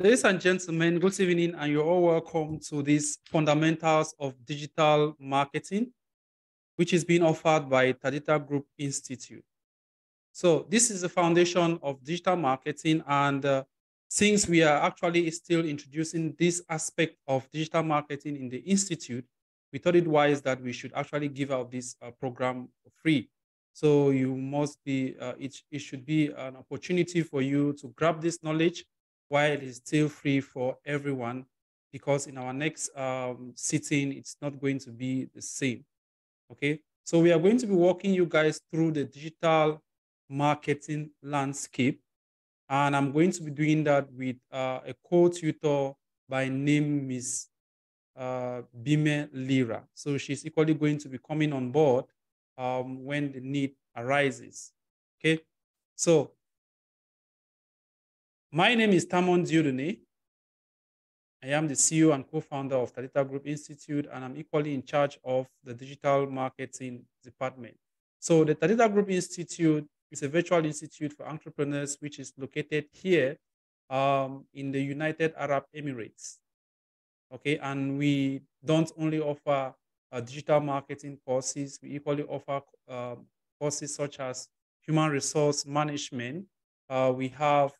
Ladies and gentlemen, good evening, and you're all welcome to this Fundamentals of Digital Marketing, which is being offered by Tadita Group Institute. So this is the foundation of digital marketing, and uh, since we are actually still introducing this aspect of digital marketing in the institute, we thought it wise that we should actually give out this uh, program free. So you must be, uh, it, it should be an opportunity for you to grab this knowledge while it is still free for everyone, because in our next um, sitting, it's not going to be the same. Okay, so we are going to be walking you guys through the digital marketing landscape. And I'm going to be doing that with uh, a co-tutor by name Miss uh, Bime Lira. So she's equally going to be coming on board um, when the need arises. Okay, so my name is Tamon Diodone. I am the CEO and co-founder of Tadita Group Institute, and I'm equally in charge of the digital marketing department. So the Tadita Group Institute is a virtual institute for entrepreneurs, which is located here um, in the United Arab Emirates. Okay, and we don't only offer uh, digital marketing courses, we equally offer um, courses such as human resource management. Uh, we have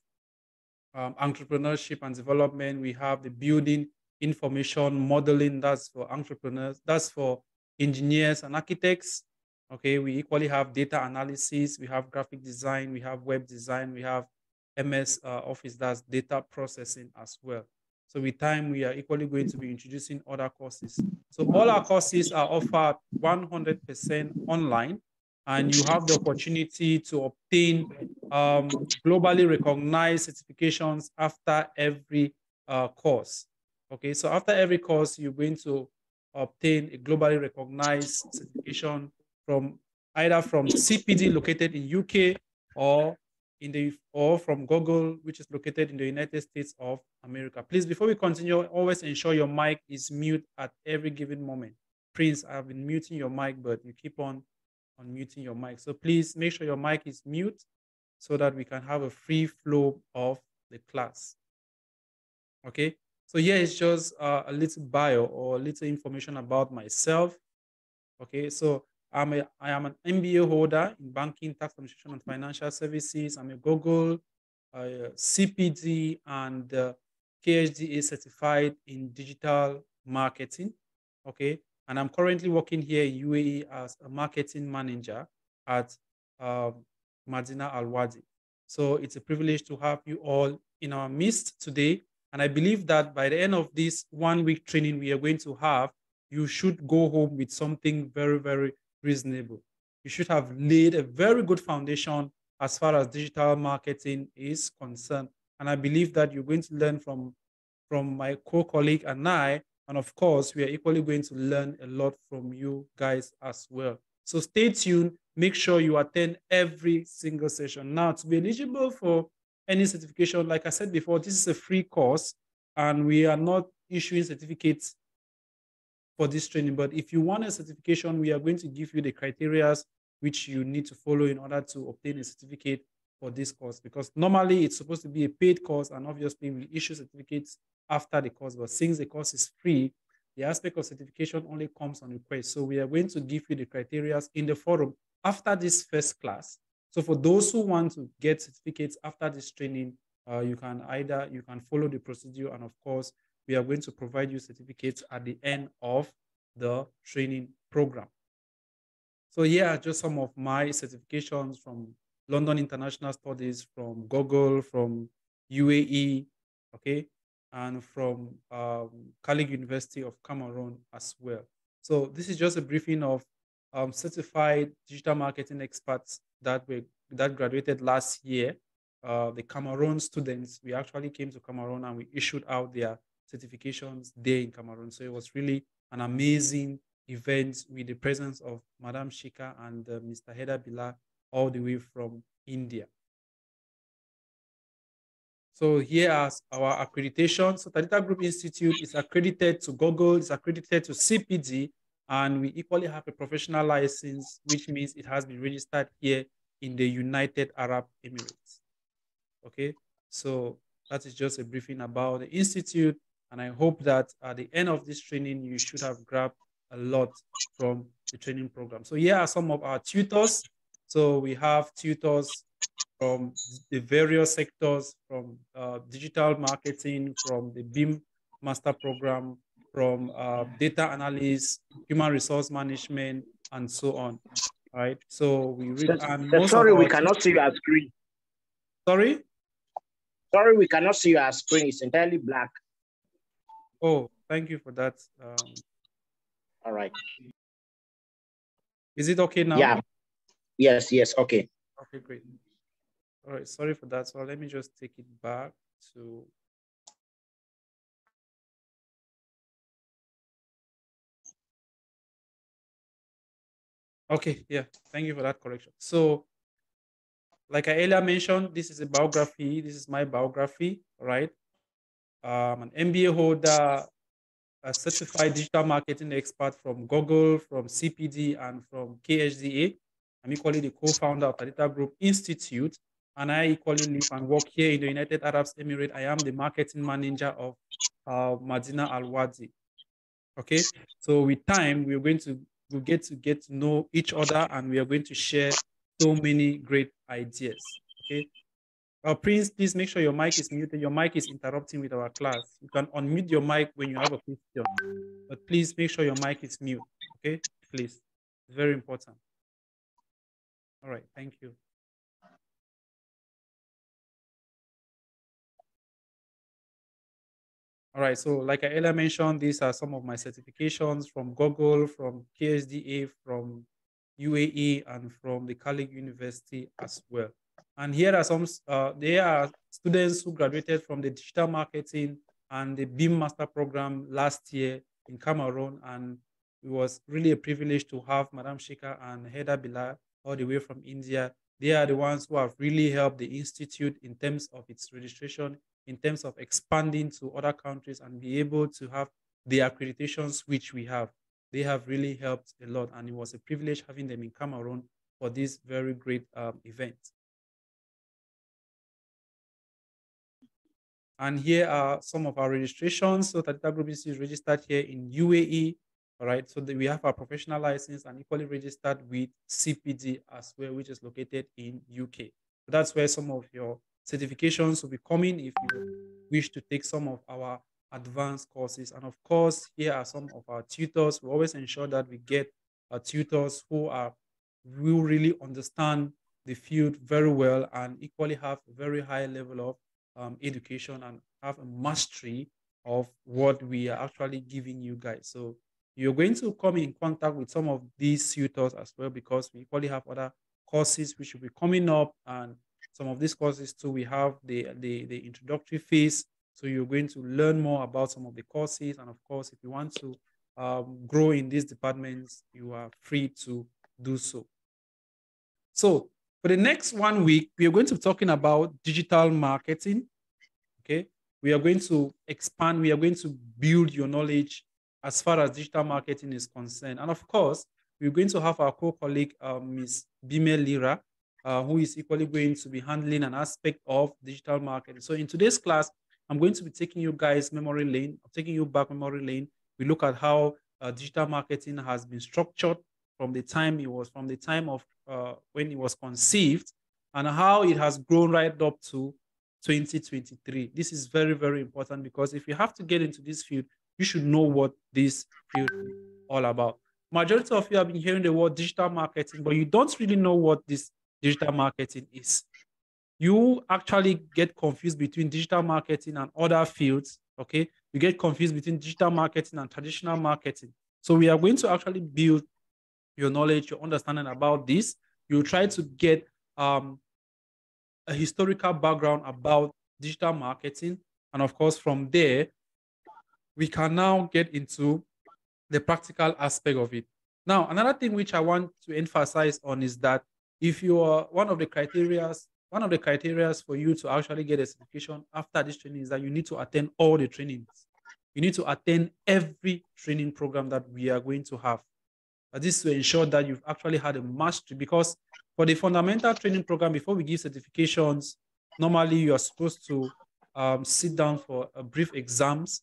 um, entrepreneurship and development. We have the building information modeling. That's for entrepreneurs. That's for engineers and architects. Okay, we equally have data analysis. We have graphic design. We have web design. We have MS uh, Office. That's data processing as well. So with time, we are equally going to be introducing other courses. So all our courses are offered 100% online and you have the opportunity to obtain um, globally recognized certifications after every uh, course. Okay, so after every course, you're going to obtain a globally recognized certification from either from CPD located in UK or in the or from Google, which is located in the United States of America. Please, before we continue, always ensure your mic is mute at every given moment. Prince, I've been muting your mic, but you keep on unmuting your mic. So please make sure your mic is mute so that we can have a free flow of the class. Okay, so here is just uh, a little bio or a little information about myself. Okay, so I'm a, I am an MBA holder in banking, tax administration, and financial services. I'm a Google uh, CPD and uh, KHDA certified in digital marketing. Okay, and I'm currently working here in UAE as a marketing manager at um, Madina Al Wadi. So it's a privilege to have you all in our midst today. And I believe that by the end of this one week training we are going to have, you should go home with something very, very reasonable. You should have laid a very good foundation as far as digital marketing is concerned. And I believe that you're going to learn from, from my co-colleague and I and of course, we are equally going to learn a lot from you guys as well. So stay tuned. Make sure you attend every single session. Now, to be eligible for any certification, like I said before, this is a free course and we are not issuing certificates for this training. But if you want a certification, we are going to give you the criteria which you need to follow in order to obtain a certificate for this course. Because normally it's supposed to be a paid course, and obviously we issue certificates after the course. But since the course is free, the aspect of certification only comes on request. So we are going to give you the criteria in the forum after this first class. So for those who want to get certificates after this training, uh, you can either you can follow the procedure, and of course, we are going to provide you certificates at the end of the training program. So here are just some of my certifications from London International Studies, from Google, from UAE, okay? And from um, Khalid University of Cameroon as well. So this is just a briefing of um, certified digital marketing experts that were that graduated last year. Uh, the Cameroon students, we actually came to Cameroon and we issued out their certifications there in Cameroon. So it was really an amazing event with the presence of Madame Shika and uh, Mr. Heda Bila all the way from India. So here are our accreditation. So Tadita Group Institute is accredited to Google, it's accredited to CPD, and we equally have a professional license, which means it has been registered here in the United Arab Emirates. Okay, so that is just a briefing about the institute. And I hope that at the end of this training, you should have grabbed a lot from the training program. So here are some of our tutors. So we have tutors from the various sectors, from uh, digital marketing, from the BIM master program, from uh, data analysis, human resource management, and so on. Right. So we read. And sorry, we cannot see your screen. Sorry. Sorry, we cannot see your screen. It's entirely black. Oh, thank you for that. Um, All right. Is it okay now? Yeah. Yes, yes, okay. Okay, great. All right, sorry for that. So let me just take it back to Okay, yeah, thank you for that correction. So, like I earlier mentioned, this is a biography. This is my biography, right? Um, an MBA holder, a certified digital marketing expert from Google, from CPD, and from KHDA. I'm equally the co-founder of Tadita Group Institute, and I equally live and work here in the United Arab Emirates. I am the marketing manager of uh, Madina Al Wadi. Okay, so with time, we're going to we get to get to know each other, and we are going to share so many great ideas. Okay, uh, Prince, please make sure your mic is muted. Your mic is interrupting with our class. You can unmute your mic when you have a question, but please make sure your mic is mute. Okay, please. It's very important. All right, thank you. All right, so like I earlier mentioned, these are some of my certifications from Google, from KSDA, from UAE, and from the Khalid University as well. And here are some, uh, are students who graduated from the digital marketing and the BIM master program last year in Cameroon. And it was really a privilege to have Madam Shika and Heda Bila all the way from India. They are the ones who have really helped the institute in terms of its registration, in terms of expanding to other countries and be able to have the accreditations which we have. They have really helped a lot. And it was a privilege having them in Cameroon for this very great um, event. And here are some of our registrations. So Tadita Group is registered here in UAE. All right, so we have our professional license and equally registered with CPD as well, which is located in UK. That's where some of your certifications will be coming if you wish to take some of our advanced courses. And of course, here are some of our tutors. We always ensure that we get our tutors who are will really understand the field very well and equally have a very high level of um, education and have a mastery of what we are actually giving you guys. So you're going to come in contact with some of these tutors as well because we equally have other courses which will be coming up and some of these courses too we have the, the the introductory phase so you're going to learn more about some of the courses and of course if you want to um, grow in these departments you are free to do so so for the next one week, we are going to be talking about digital marketing. Okay. We are going to expand, we are going to build your knowledge as far as digital marketing is concerned. And of course, we're going to have our co-colleague, uh, Ms. Bime Lira, uh, who is equally going to be handling an aspect of digital marketing. So in today's class, I'm going to be taking you guys memory lane, I'm taking you back memory lane. We look at how uh, digital marketing has been structured from the time it was, from the time of uh, when it was conceived and how it has grown right up to 2023. This is very, very important because if you have to get into this field, you should know what this field is all about. Majority of you have been hearing the word digital marketing, but you don't really know what this digital marketing is. You actually get confused between digital marketing and other fields. Okay. You get confused between digital marketing and traditional marketing. So we are going to actually build your knowledge, your understanding about this. You try to get um, a historical background about digital marketing. And of course, from there, we can now get into the practical aspect of it. Now, another thing which I want to emphasize on is that if you are one of the criteria, one of the criteria for you to actually get a certification after this training is that you need to attend all the trainings. You need to attend every training program that we are going to have. But this to ensure that you've actually had a mastery because for the fundamental training program, before we give certifications, normally you are supposed to um, sit down for a brief exams,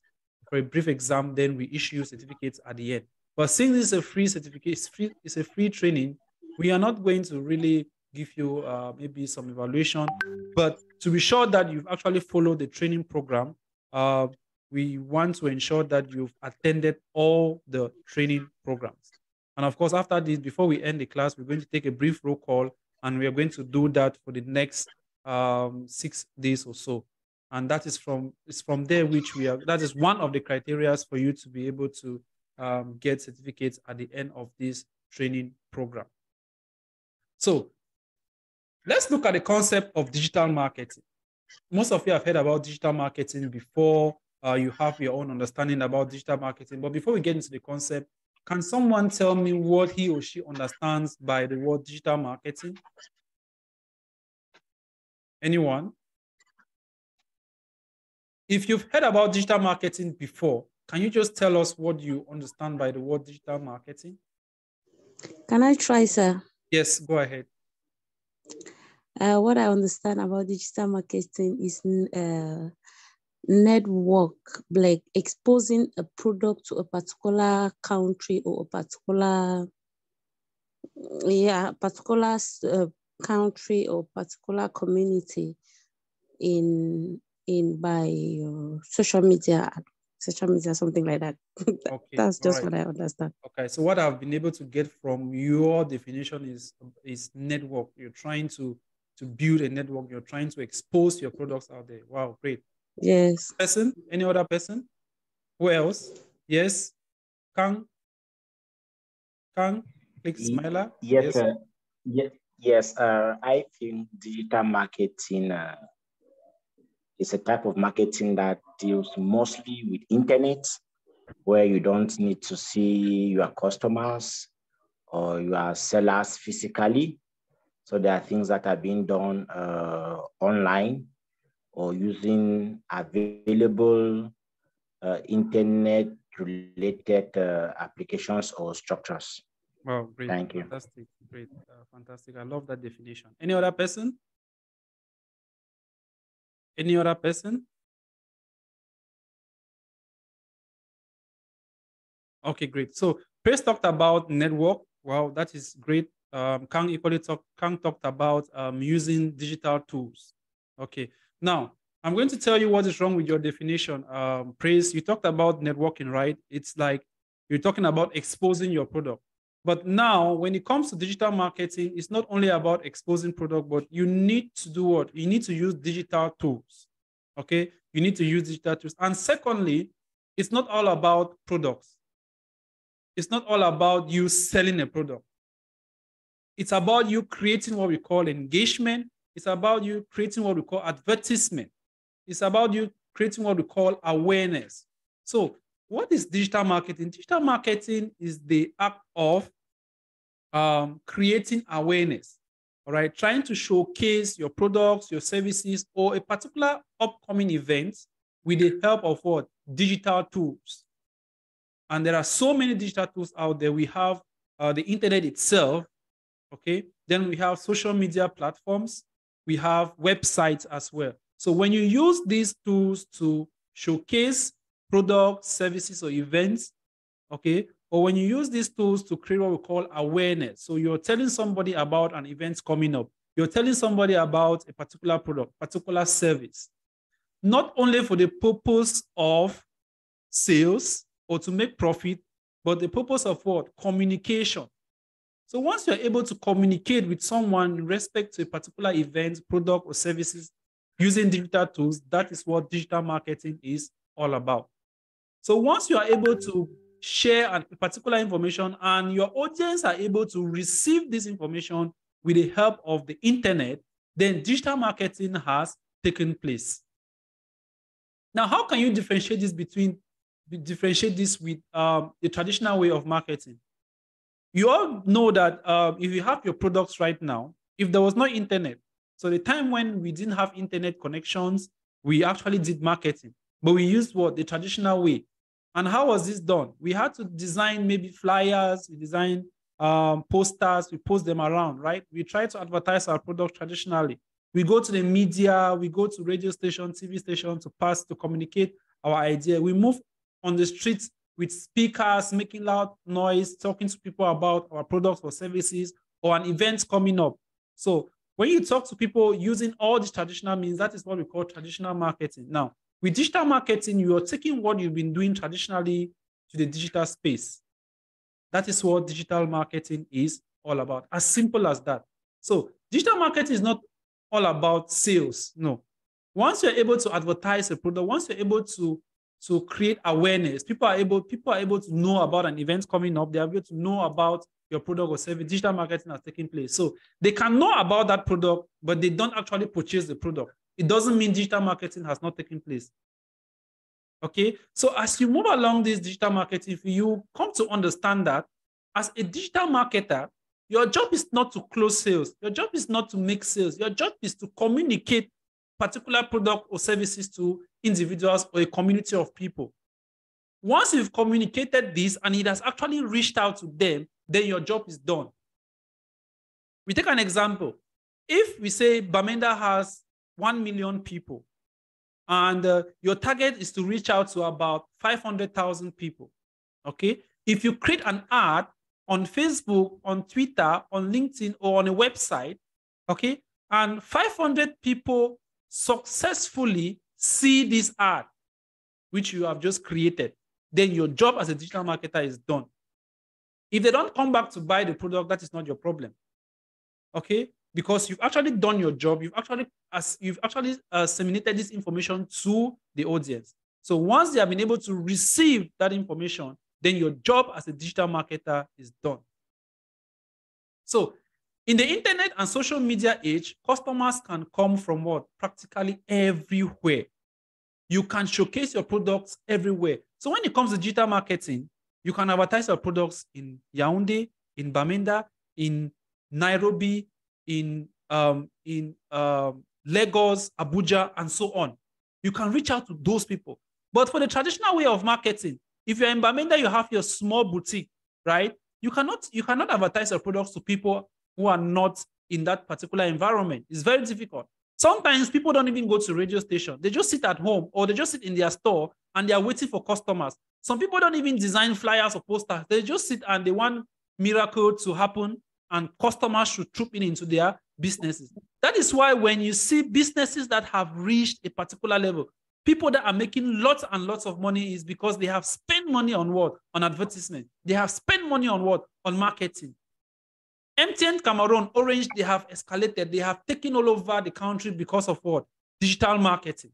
for a brief exam, then we issue certificates at the end. But since this is a free certificate, it's, free, it's a free training, we are not going to really give you uh, maybe some evaluation, but to be sure that you've actually followed the training program, uh, we want to ensure that you've attended all the training programs. And of course, after this, before we end the class, we're going to take a brief roll call and we are going to do that for the next um, six days or so. And that is from it's from there which we are that is one of the criteria for you to be able to um, get certificates at the end of this training program. So let's look at the concept of digital marketing. Most of you have heard about digital marketing before uh, you have your own understanding about digital marketing. But before we get into the concept, can someone tell me what he or she understands by the word digital marketing? Anyone? If you've heard about digital marketing before, can you just tell us what you understand by the word digital marketing? Can I try, sir? Yes, go ahead. Uh, what I understand about digital marketing is uh, network, like exposing a product to a particular country or a particular, yeah, particular uh, country or particular community in in by uh, social media social media something like that. Okay. that's just right. what i understand. Okay so what i've been able to get from your definition is is network. You're trying to to build a network. You're trying to expose your products out there. Wow great. Yes. Person? Any other person? Who else? Yes. Kang? Kang? Click smiler? yes, yes. Uh, yes Yes, uh, I think digital marketing uh, is a type of marketing that deals mostly with internet, where you don't need to see your customers or your sellers physically. So there are things that are being done uh, online or using available uh, internet related uh, applications or structures. Wow, great. Thank you. Fantastic, great, uh, fantastic. I love that definition. Any other person? Any other person? Okay, great. So Chris talked about network. Wow, that is great. Um, Kang equally talk, Kang talked about um, using digital tools. Okay, now I'm going to tell you what is wrong with your definition. Um, Praise, you talked about networking, right? It's like you're talking about exposing your product. But now, when it comes to digital marketing, it's not only about exposing product, but you need to do what? You need to use digital tools. Okay, you need to use digital tools. And secondly, it's not all about products. It's not all about you selling a product. It's about you creating what we call engagement. It's about you creating what we call advertisement. It's about you creating what we call awareness. So, what is digital marketing? Digital marketing is the act of um, creating awareness, all right, trying to showcase your products, your services, or a particular upcoming event with the help of what? Digital tools. And there are so many digital tools out there. We have uh, the internet itself, okay? Then we have social media platforms. We have websites as well. So when you use these tools to showcase products, services, or events, okay, or when you use these tools to create what we call awareness. So you're telling somebody about an event coming up. You're telling somebody about a particular product, particular service, not only for the purpose of sales or to make profit, but the purpose of what? Communication. So once you're able to communicate with someone in respect to a particular event, product, or services using digital tools, that is what digital marketing is all about. So once you are able to share a particular information and your audience are able to receive this information with the help of the internet, then digital marketing has taken place. Now, how can you differentiate this between differentiate this with um, the traditional way of marketing? You all know that um, if you have your products right now, if there was no internet, so the time when we didn't have internet connections, we actually did marketing, but we used what the traditional way and how was this done? We had to design maybe flyers, we design um, posters, we post them around, right? We try to advertise our product traditionally. We go to the media, we go to radio station, TV station to pass, to communicate our idea. We move on the streets with speakers, making loud noise, talking to people about our products or services or an event coming up. So when you talk to people using all these traditional means, that is what we call traditional marketing. Now, with digital marketing, you are taking what you've been doing traditionally to the digital space. That is what digital marketing is all about. As simple as that. So digital marketing is not all about sales. No. Once you're able to advertise a product, once you're able to to create awareness, people are able people are able to know about an event coming up. They're able to know about your product or service. Digital marketing has taken place. So they can know about that product, but they don't actually purchase the product. It doesn't mean digital marketing has not taken place. Okay, so as you move along this digital marketing, if you come to understand that as a digital marketer, your job is not to close sales. Your job is not to make sales. Your job is to communicate particular product or services to individuals or a community of people. Once you've communicated this and it has actually reached out to them, then your job is done. We take an example. If we say Bamenda has 1 million people and uh, your target is to reach out to about 500,000 people, okay? If you create an ad on Facebook, on Twitter, on LinkedIn, or on a website, okay, and 500 people successfully see this ad, which you have just created, then your job as a digital marketer is done. If they don't come back to buy the product, that is not your problem. Okay? Because you've actually done your job, you've actually as you've actually uh, disseminated this information to the audience. So once they have been able to receive that information, then your job as a digital marketer is done. So in the internet and social media age, customers can come from what? Practically everywhere. You can showcase your products everywhere. So when it comes to digital marketing, you can advertise your products in Yaoundé, in Bamenda, in Nairobi, in um, in um, Lagos, Abuja, and so on. You can reach out to those people. But for the traditional way of marketing, if you're in Bamenda, you have your small boutique, right? You cannot you cannot advertise your products to people who are not in that particular environment. It's very difficult. Sometimes people don't even go to radio station. They just sit at home or they just sit in their store and they are waiting for customers. Some people don't even design flyers or posters. They just sit and they want miracle to happen and customers should troop in into their businesses. That is why when you see businesses that have reached a particular level, people that are making lots and lots of money is because they have spent money on what? On advertisement. They have spent money on what? On marketing. MTN Cameroon, Orange, they have escalated. They have taken all over the country because of what? Digital marketing.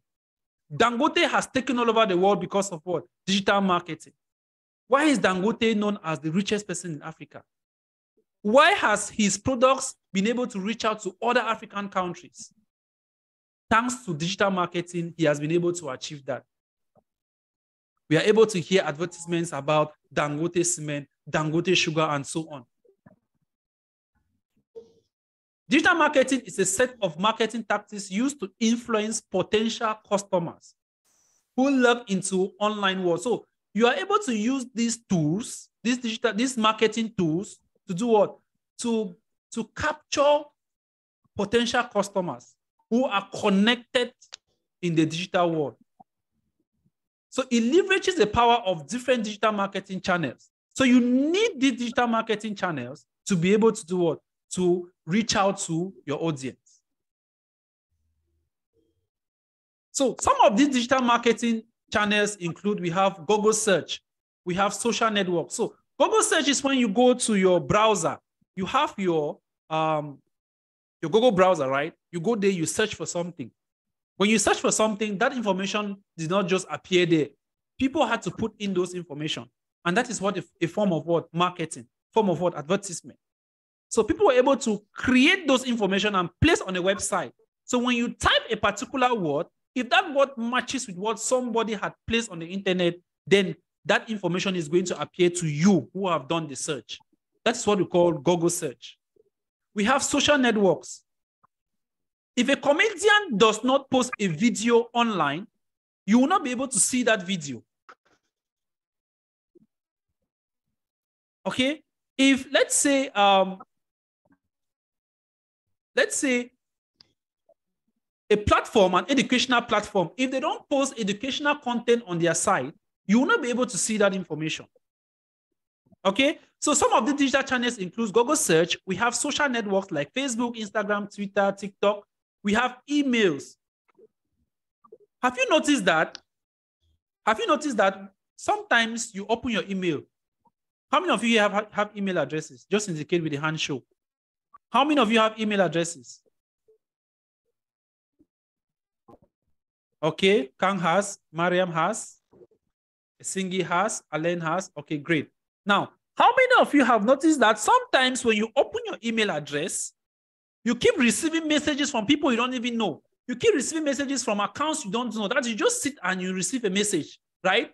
Dangote has taken all over the world because of what? Digital marketing. Why is Dangote known as the richest person in Africa? Why has his products been able to reach out to other African countries? Thanks to digital marketing, he has been able to achieve that. We are able to hear advertisements about Dangote cement, Dangote sugar, and so on. Digital marketing is a set of marketing tactics used to influence potential customers who log into online world. So you are able to use these tools, these digital, these marketing tools to do what? To, to capture potential customers who are connected in the digital world. So it leverages the power of different digital marketing channels. So you need these digital marketing channels to be able to do what? To reach out to your audience. So some of these digital marketing channels include, we have Google search, we have social networks. So Google search is when you go to your browser, you have your, um, your Google browser, right? You go there, you search for something. When you search for something, that information did not just appear there. People had to put in those information. And that is what a, a form of what? Marketing, form of what? Advertisement. So people were able to create those information and place on a website. So when you type a particular word, if that word matches with what somebody had placed on the internet, then that information is going to appear to you who have done the search. That's what we call Google search. We have social networks. If a comedian does not post a video online, you will not be able to see that video. Okay? If let's say, um, let's say a platform, an educational platform, if they don't post educational content on their site, you will not be able to see that information. Okay, so some of the digital channels include Google search. We have social networks like Facebook, Instagram, Twitter, TikTok. We have emails. Have you noticed that? Have you noticed that sometimes you open your email? How many of you have, have email addresses? Just indicate with the hand show. How many of you have email addresses? Okay, Kang has, Mariam has, Singi has, Alain has. Okay, great. Now, how many of you have noticed that sometimes when you open your email address, you keep receiving messages from people you don't even know? You keep receiving messages from accounts you don't know. That you just sit and you receive a message, right?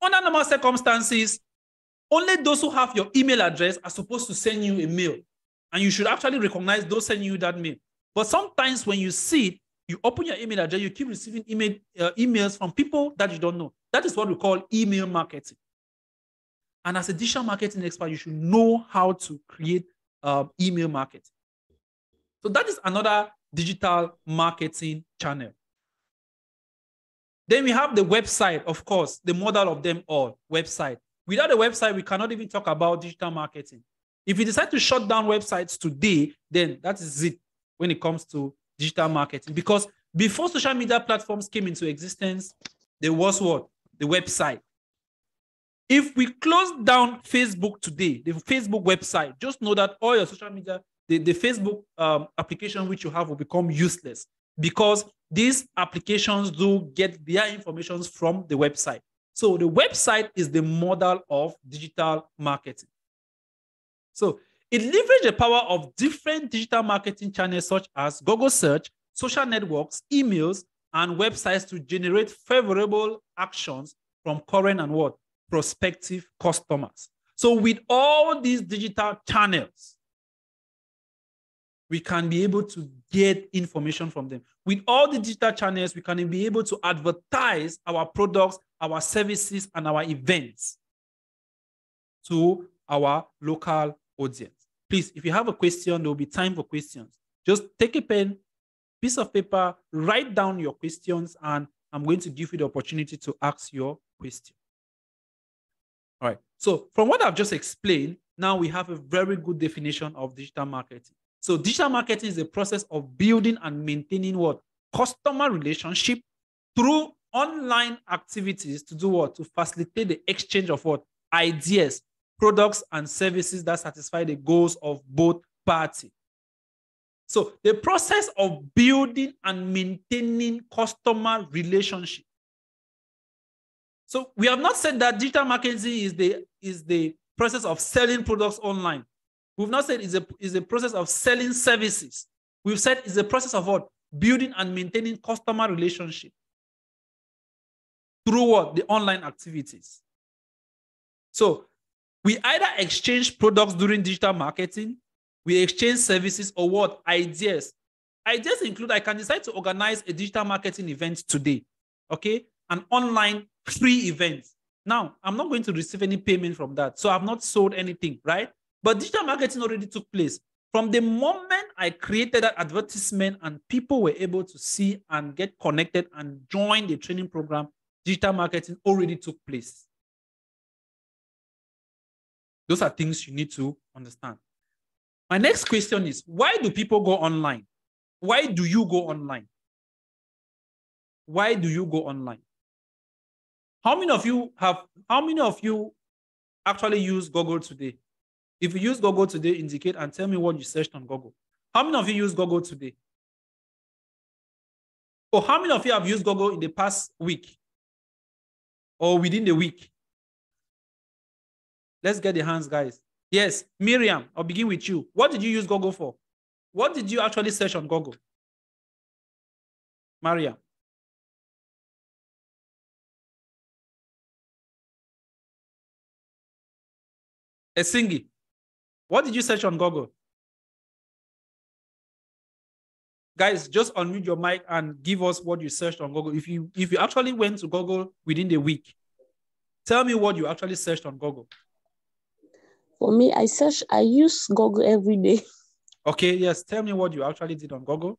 Under normal circumstances, only those who have your email address are supposed to send you a mail. And you should actually recognize those sending you that mail. But sometimes when you see it, you open your email address, you keep receiving email, uh, emails from people that you don't know. That is what we call email marketing. And as a digital marketing expert, you should know how to create uh, email marketing. So that is another digital marketing channel. Then we have the website, of course, the model of them all, website. Without a website, we cannot even talk about digital marketing. If you decide to shut down websites today, then that is it when it comes to digital marketing. Because before social media platforms came into existence, there was what? The website. If we close down Facebook today, the Facebook website, just know that all your social media, the, the Facebook um, application which you have will become useless because these applications do get their information from the website. So the website is the model of digital marketing. So it leverages the power of different digital marketing channels such as Google search, social networks, emails, and websites to generate favorable actions from current and what? Prospective customers. So with all these digital channels, we can be able to get information from them. With all the digital channels, we can be able to advertise our products, our services, and our events to our local audience. Please, if you have a question, there will be time for questions. Just take a pen, piece of paper, write down your questions, and I'm going to give you the opportunity to ask your question. All right. So from what I've just explained, now we have a very good definition of digital marketing. So digital marketing is a process of building and maintaining what? Customer relationship through online activities to do what? To facilitate the exchange of what? Ideas, products and services that satisfy the goals of both parties. So the process of building and maintaining customer relationship. So we have not said that digital marketing is the, is the process of selling products online. We've not said it's a, it's a process of selling services. We've said it's a process of what? Building and maintaining customer relationship through what? The online activities. So we either exchange products during digital marketing, we exchange services, or what? Ideas. Ideas include I can decide to organize a digital marketing event today, okay? An online free event. Now, I'm not going to receive any payment from that. So I've not sold anything, right? But digital marketing already took place. From the moment I created that advertisement and people were able to see and get connected and join the training program, digital marketing already took place. Those are things you need to understand. My next question is why do people go online? Why do you go online? Why do you go online? How many of you have, how many of you actually use Google today? If you use Google today, indicate and tell me what you searched on Google. How many of you use Google today? Or how many of you have used Google in the past week? Or within the week? Let's get the hands, guys. Yes, Miriam, I'll begin with you. What did you use Google for? What did you actually search on Google? Maria. Esingi, what did you search on Google? Guys, just unmute your mic and give us what you searched on Google. If you if you actually went to Google within the week, tell me what you actually searched on Google. For me, I search, I use Google every day. Okay, yes. Tell me what you actually did on Google.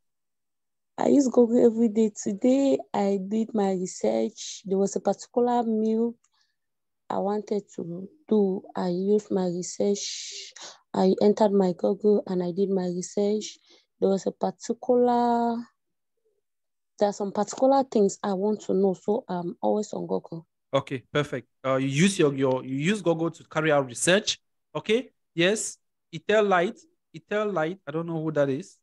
I use Google every day. Today, I did my research. There was a particular meal I wanted to do. I used my research. I entered my Google and I did my research. There was a particular, there are some particular things I want to know. So I'm always on Google. Okay, perfect. Uh, you use your, your you use Google to carry out research. Okay. Yes. Etel Light. Etel Light. I don't know who that is.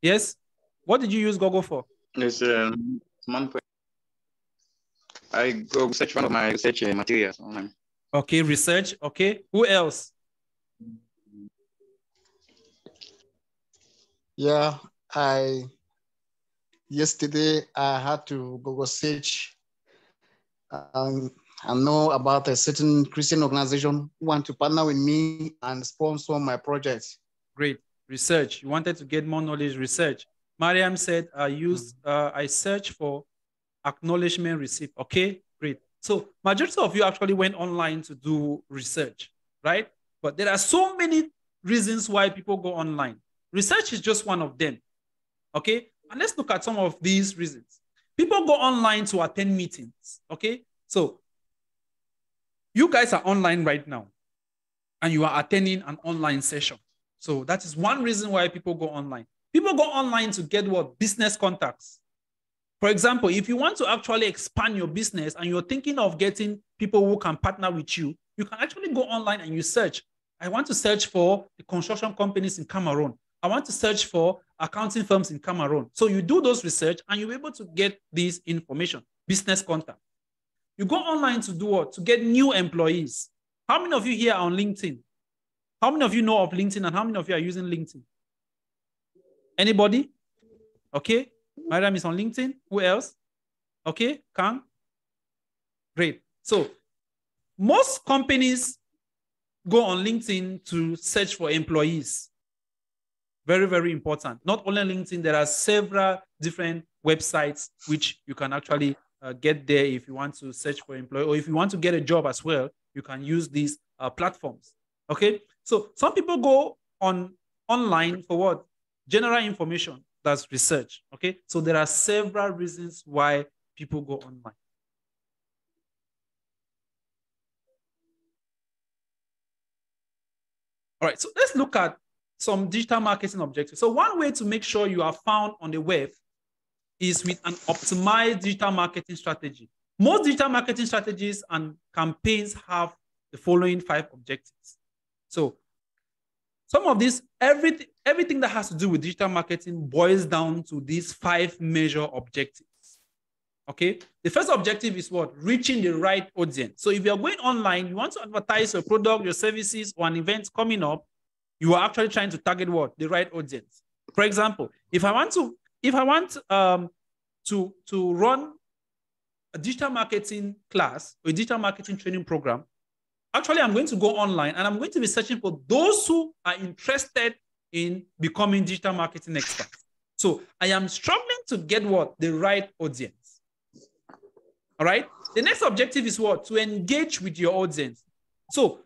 Yes. What did you use Google for? It's um, I go search one of my research uh, materials online. Okay, research. Okay. Who else? Yeah, I yesterday I had to Google search um, I know about a certain Christian organization who want to partner with me and sponsor my project. Great research. You wanted to get more knowledge. Research. Mariam said, "I use mm. uh, I search for acknowledgement receipt." Okay, great. So majority of you actually went online to do research, right? But there are so many reasons why people go online. Research is just one of them. Okay, and let's look at some of these reasons. People go online to attend meetings. Okay, so you guys are online right now, and you are attending an online session. So that is one reason why people go online. People go online to get what? Business contacts. For example, if you want to actually expand your business and you're thinking of getting people who can partner with you, you can actually go online and you search. I want to search for the construction companies in Cameroon. I want to search for accounting firms in Cameroon. So you do those research and you're able to get this information, business contact. You go online to do what? To get new employees. How many of you here are on LinkedIn? How many of you know of LinkedIn and how many of you are using LinkedIn? Anybody? Okay. Madam is on LinkedIn. Who else? Okay. Kang? Great. So most companies go on LinkedIn to search for employees. Very, very important. Not only LinkedIn, there are several different websites which you can actually uh, get there if you want to search for employee or if you want to get a job as well, you can use these uh, platforms. Okay. So some people go on online for what? General information. That's research. Okay. So there are several reasons why people go online. All right. So let's look at some digital marketing objectives. So one way to make sure you are found on the web is with an optimized digital marketing strategy. Most digital marketing strategies and campaigns have the following five objectives. So some of these, everything, everything that has to do with digital marketing boils down to these five major objectives. Okay. The first objective is what? Reaching the right audience. So if you're going online, you want to advertise your product, your services, or an event coming up, you are actually trying to target what? The right audience. For example, if I want to if I want um, to, to run a digital marketing class or a digital marketing training program, actually I'm going to go online and I'm going to be searching for those who are interested in becoming digital marketing experts. So I am struggling to get what? The right audience. All right. The next objective is what? To engage with your audience. So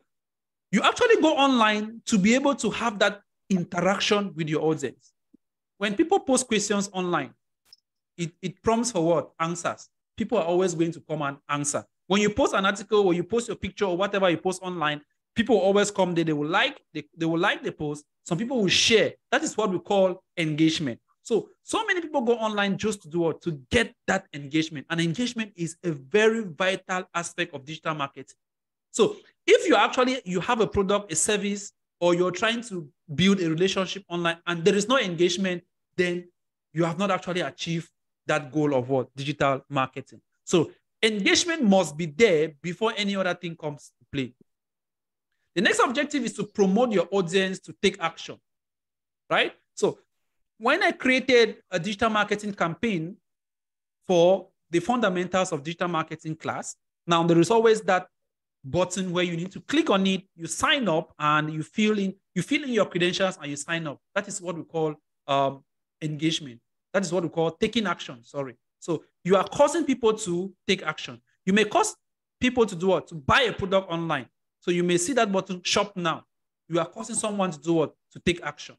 you actually go online to be able to have that interaction with your audience when people post questions online, it, it prompts for what? Answers. People are always going to come and answer. When you post an article or you post your picture or whatever you post online, people always come there. They will like, they, they will like the post. Some people will share. That is what we call engagement. So, so many people go online just to do what? To get that engagement. And engagement is a very vital aspect of digital marketing. So if you actually you have a product, a service, or you're trying to build a relationship online and there is no engagement, then you have not actually achieved that goal of what? Digital marketing. So engagement must be there before any other thing comes to play. The next objective is to promote your audience to take action, right? So when I created a digital marketing campaign for the fundamentals of digital marketing class, now there is always that button where you need to click on it, you sign up and you fill in, you fill in your credentials and you sign up. That is what we call um, engagement. That is what we call taking action. Sorry. So you are causing people to take action. You may cause people to do what? To buy a product online. So you may see that button shop now. You are causing someone to do what? To take action.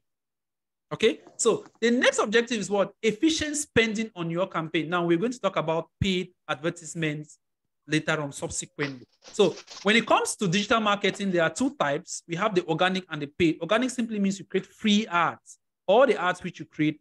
Okay, so the next objective is what? Efficient spending on your campaign. Now we're going to talk about paid advertisements later on subsequently. So when it comes to digital marketing, there are two types. We have the organic and the paid. Organic simply means you create free ads. All the ads which you create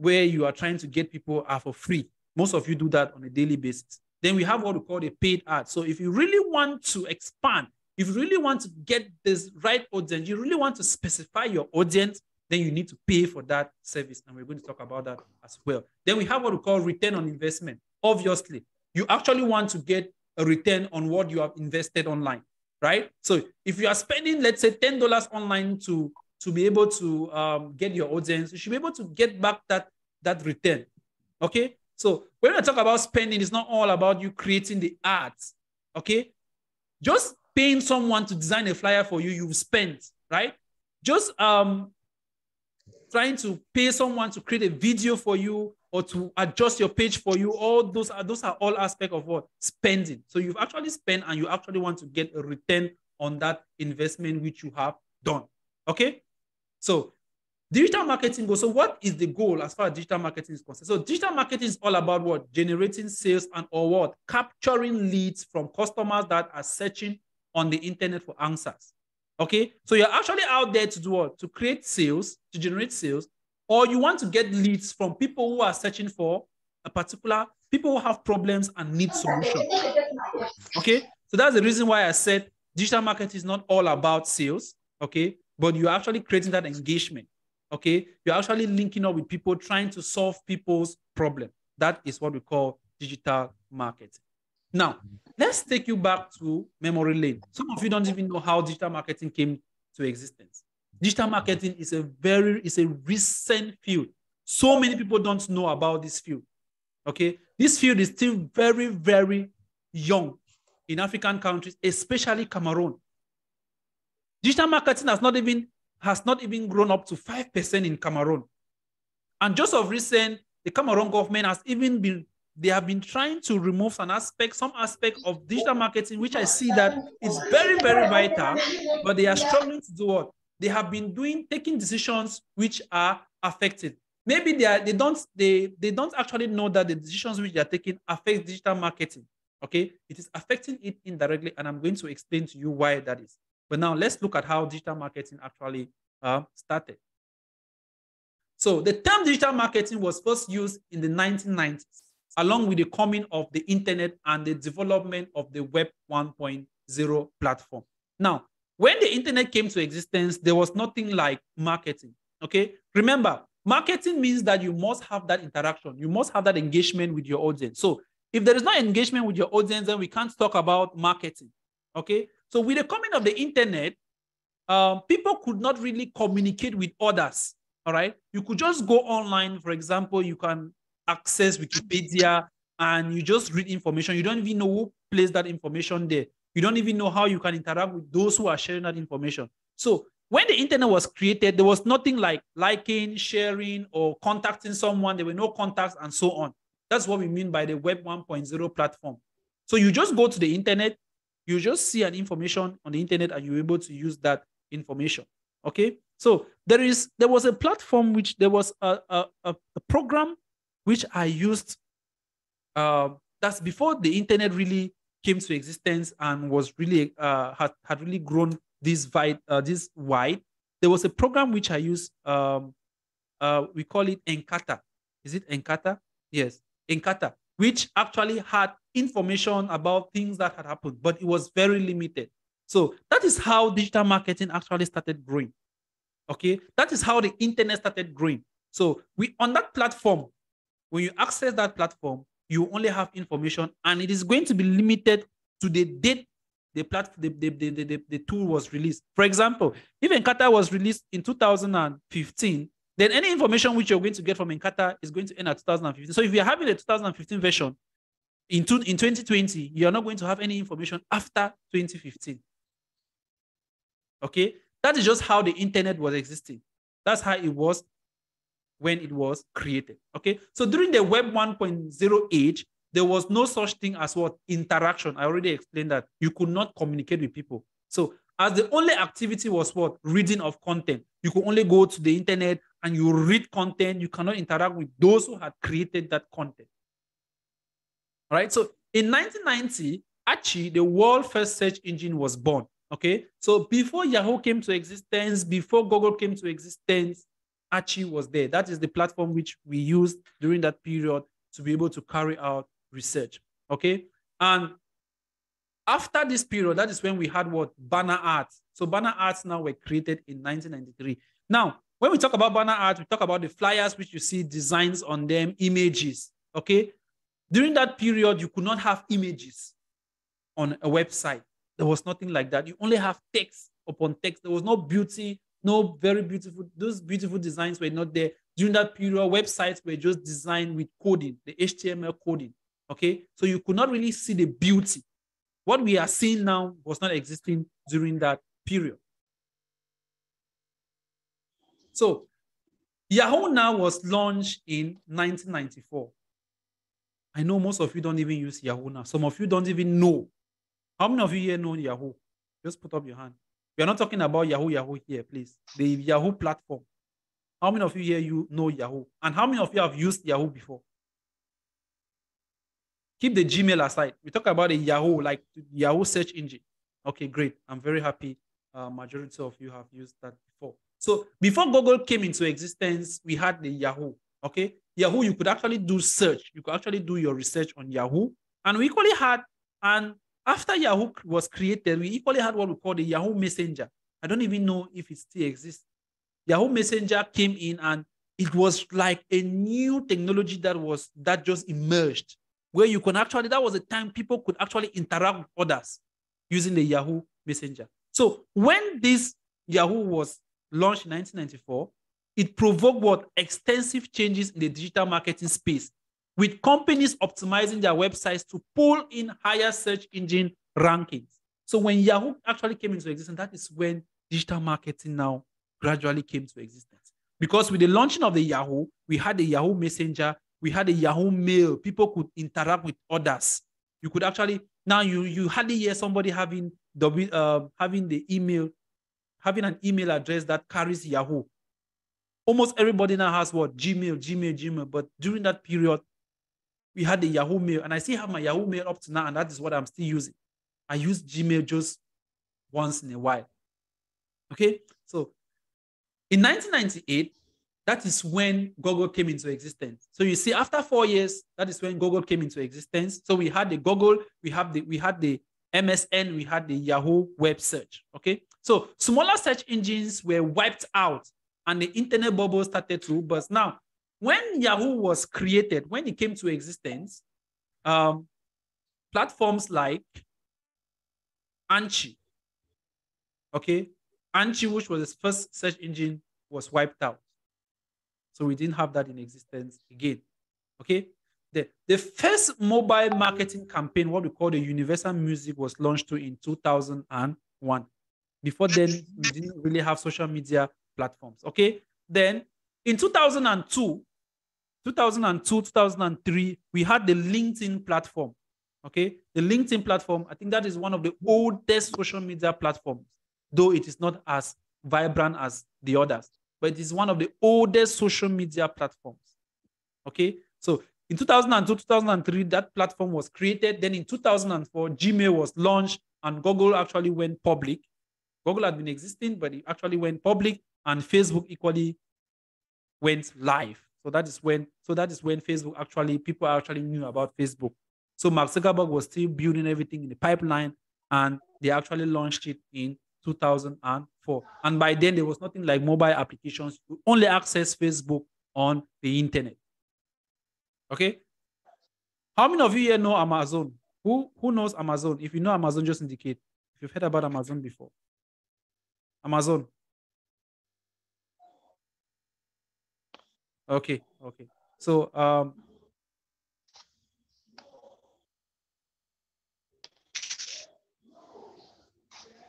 where you are trying to get people are for free. Most of you do that on a daily basis. Then we have what we call the paid ad. So if you really want to expand, if you really want to get this right audience, you really want to specify your audience, then you need to pay for that service. And we're going to talk about that as well. Then we have what we call return on investment. Obviously, you actually want to get a return on what you have invested online, right? So if you are spending, let's say, $10 online to, to be able to um, get your audience, you should be able to get back that, that return. Okay. So when I talk about spending, it's not all about you creating the ads. Okay. Just paying someone to design a flyer for you, you've spent, right? Just um, trying to pay someone to create a video for you or to adjust your page for you, all those are those are all aspects of what spending. So you've actually spent and you actually want to get a return on that investment which you have done. Okay. So digital marketing goes. So what is the goal as far as digital marketing is concerned? So digital marketing is all about what generating sales and or what capturing leads from customers that are searching on the internet for answers. Okay, so you're actually out there to do what? To create sales, to generate sales, or you want to get leads from people who are searching for a particular people who have problems and need solutions. Okay, so that's the reason why I said digital marketing is not all about sales. Okay, but you're actually creating that engagement. Okay, you're actually linking up with people trying to solve people's problem. That is what we call digital marketing. Now, let's take you back to memory lane. Some of you don't even know how digital marketing came to existence. Digital marketing is a very is a recent field. So many people don't know about this field. Okay, this field is still very very young in African countries, especially Cameroon. Digital marketing has not even has not even grown up to five percent in Cameroon, and just of recent, the Cameroon government has even been they have been trying to remove an aspect, some aspect of digital marketing, which I see that is very, very vital, but they are struggling to do what? They have been doing, taking decisions which are affected. Maybe they are, they don't, they, they don't actually know that the decisions which they are taking affect digital marketing. Okay, it is affecting it indirectly, and I'm going to explain to you why that is. But now let's look at how digital marketing actually uh, started. So the term digital marketing was first used in the 1990s along with the coming of the internet and the development of the Web 1.0 platform. Now, when the internet came to existence, there was nothing like marketing. Okay. Remember, marketing means that you must have that interaction, you must have that engagement with your audience. So, if there is no engagement with your audience, then we can't talk about marketing. Okay. So, with the coming of the internet, um, people could not really communicate with others. All right. You could just go online. For example, you can access Wikipedia and you just read information. You don't even know who placed that information there. You don't even know how you can interact with those who are sharing that information. So when the internet was created, there was nothing like liking, sharing, or contacting someone. There were no contacts and so on. That's what we mean by the Web 1.0 platform. So you just go to the internet, you just see an information on the internet, and you're able to use that information. Okay. So there is there was a platform which there was a, a, a program which I used. Uh, that's before the internet really came to existence and was really uh, had, had really grown this wide. Uh, this wide. There was a program which I used. Um, uh, we call it Encarta. Is it Encarta? Yes, Encarta, which actually had information about things that had happened, but it was very limited. So that is how digital marketing actually started growing. Okay, that is how the internet started growing. So we on that platform, when you access that platform, you only have information and it is going to be limited to the date the, plat- the, the, the, the, the tool was released. For example, if Encarta was released in 2015, then any information which you're going to get from Encarta is going to end at 2015. So if you're having a 2015 version in, two, in 2020, you're not going to have any information after 2015. Okay? That is just how the internet was existing. That's how it was when it was created. Okay, so during the Web 1.0 age, there was no such thing as what interaction. I already explained that you could not communicate with people. So as the only activity was what? Reading of content. You could only go to the internet and you read content. You cannot interact with those who had created that content. All right. So in 1990, Archie, the world first search engine, was born. Okay. So before Yahoo came to existence, before Google came to existence, Archie was there. That is the platform which we used during that period to be able to carry out research. Okay. And after this period, that is when we had what banner ads. So banner ads now were created in 1993. Now, when we talk about banner ads, we talk about the flyers which you see designs on them, images. Okay. During that period, you could not have images on a website. There was nothing like that. You only have text upon text. There was no beauty, no very beautiful, those beautiful designs were not there. During that period, websites were just designed with coding, the HTML coding. Okay. So you could not really see the beauty. What we are seeing now was not existing during that period. So Yahoo now was launched in 1994. I know most of you don't even use Yahoo now. Some of you don't even know. How many of you here know Yahoo? Just put up your hand. We are not talking about Yahoo Yahoo here, please. The Yahoo platform. How many of you here you know Yahoo? And how many of you have used Yahoo before? Keep the Gmail aside. We talk about the Yahoo, like Yahoo search engine. Okay, great. I'm very happy. Uh, majority of you have used that before. So before Google came into existence, we had the Yahoo. Okay, Yahoo, you could actually do search. You could actually do your research on Yahoo. And we equally had, and after Yahoo was created, we equally had what we call the Yahoo Messenger. I don't even know if it still exists. Yahoo Messenger came in and it was like a new technology that was that just emerged where you can actually that was a time people could actually interact with others using the Yahoo Messenger. So when this Yahoo was launched in 1994, it provoked what extensive changes in the digital marketing space, with companies optimizing their websites to pull in higher search engine rankings. So when Yahoo actually came into existence, that is when digital marketing now gradually came to existence. Because with the launching of the Yahoo, we had the Yahoo Messenger, we had a Yahoo Mail. People could interact with others. You could actually now you you hardly hear somebody having the uh, having the email, having an email address that carries Yahoo almost everybody now has what Gmail, Gmail, Gmail. But during that period, we had the Yahoo Mail, and I still have my Yahoo Mail up to now, and that is what I'm still using. I use Gmail just once in a while. Okay, so in 1998, that is when Google came into existence. So you see, after four years, that is when Google came into existence. So we had the Google, we have the we had the MSN, we had the Yahoo Web Search. Okay, so smaller search engines were wiped out and the internet bubble started to burst. Now, when Yahoo was created, when it came to existence, um, platforms like Archie, okay, Archie, which was the first search engine, was wiped out. So we didn't have that in existence again. Okay. The, the first mobile marketing campaign, what we call the Universal Music, was launched to in 2001. Before then, we didn't really have social media platforms. Okay. Then in 2002, 2002, 2003, we had the LinkedIn platform. Okay. The LinkedIn platform, I think that is one of the oldest social media platforms, though it is not as vibrant as the others, but it is one of the oldest social media platforms. Okay. So in 2002, 2003, that platform was created. Then in 2004, Gmail was launched and Google actually went public. Google had been existing, but it actually went public and Facebook equally went live. So that is when so that is when Facebook actually people actually knew about Facebook. So Mark Zuckerberg was still building everything in the pipeline, and they actually launched it in 2004. And by then there was nothing like mobile applications. You only access Facebook on the internet. Okay. How many of you here know Amazon? Who who knows Amazon? If you know Amazon, just indicate. If you've heard about Amazon before. Amazon. Okay, okay. So um,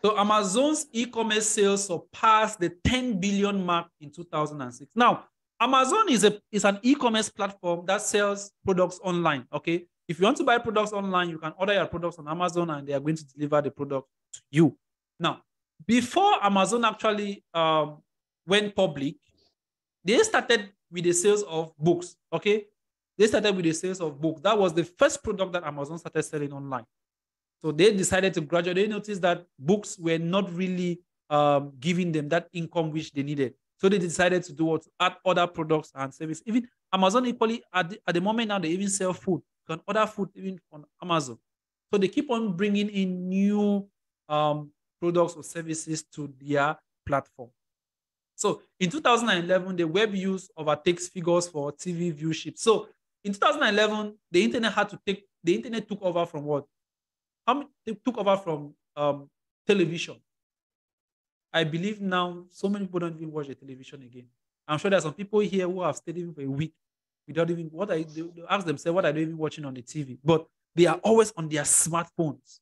So Amazon's e-commerce sales surpassed the 10 billion mark in 2006. Now, Amazon is a is an e-commerce platform that sells products online. Okay, if you want to buy products online, you can order your products on Amazon, and they are going to deliver the product to you. Now, before Amazon actually um, went public, they started with the sales of books. Okay, they started with the sales of books. That was the first product that Amazon started selling online. So they decided to gradually notice that books were not really um, giving them that income which they needed. So they decided to do what add other products and services. Even Amazon equally at the, at the moment now they even sell food. You can order food even on Amazon. So they keep on bringing in new um, products or services to their platform. So in 2011, the web use overtakes figures for TV viewership. So in 2011, the internet had to take the internet took over from what? How many took over from um, television? I believe now so many people don't even watch the television again. I'm sure there's some people here who have stayed even for a week without even what I they, they ask themselves what are they even watching on the TV, but they are always on their smartphones.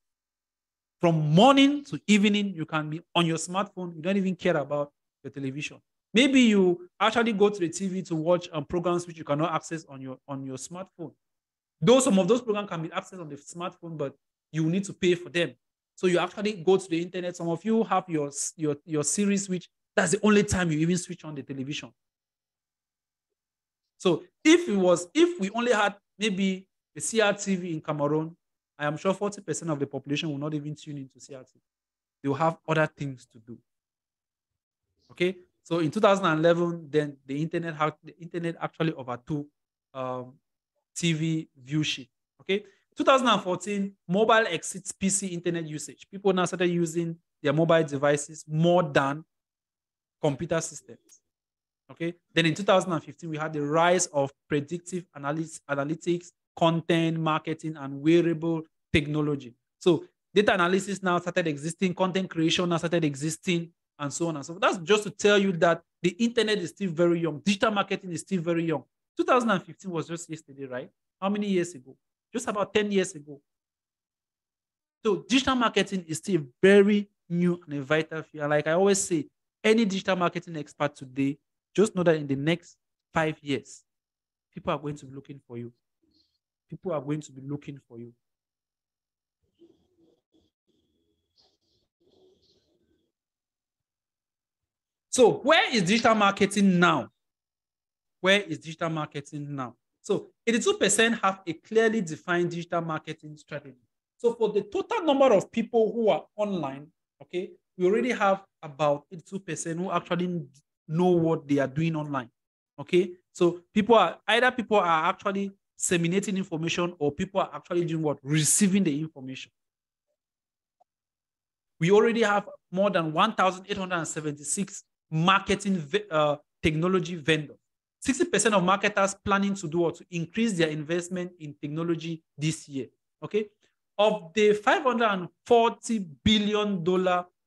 From morning to evening, you can be on your smartphone. You don't even care about the television. Maybe you actually go to the TV to watch um, programs which you cannot access on your on your smartphone. Though some of those programs can be accessed on the smartphone, but you need to pay for them. So you actually go to the internet. Some of you have your, your, your series, which that's the only time you even switch on the television. So if it was, if we only had maybe a CRTV in Cameroon, I am sure 40% of the population will not even tune into CRTV. They will have other things to do. Okay, so in 2011, then the internet had, the internet actually overtook um, TV viewership. Okay, 2014, mobile exceeds PC internet usage. People now started using their mobile devices more than computer systems. Okay. Then in 2015, we had the rise of predictive analytics analytics, content marketing, and wearable technology. So data analysis now started existing, content creation now started existing, and so on and so forth. That's just to tell you that the internet is still very young. Digital marketing is still very young. 2015 was just yesterday, right? How many years ago? Just about 10 years ago. So digital marketing is still very new and a vital field. Like I always say, any digital marketing expert today, just know that in the next five years, people are going to be looking for you. People are going to be looking for you. So, where is digital marketing now? Where is digital marketing now? So, 82% have a clearly defined digital marketing strategy. So, for the total number of people who are online, okay, we already have about 82% who actually know what they are doing online. Okay. So people are either people are actually disseminating information or people are actually doing what? Receiving the information. We already have more than 1,876 marketing uh, technology vendors. 60% of marketers planning to do what? To increase their investment in technology this year. Okay. Of the $540 billion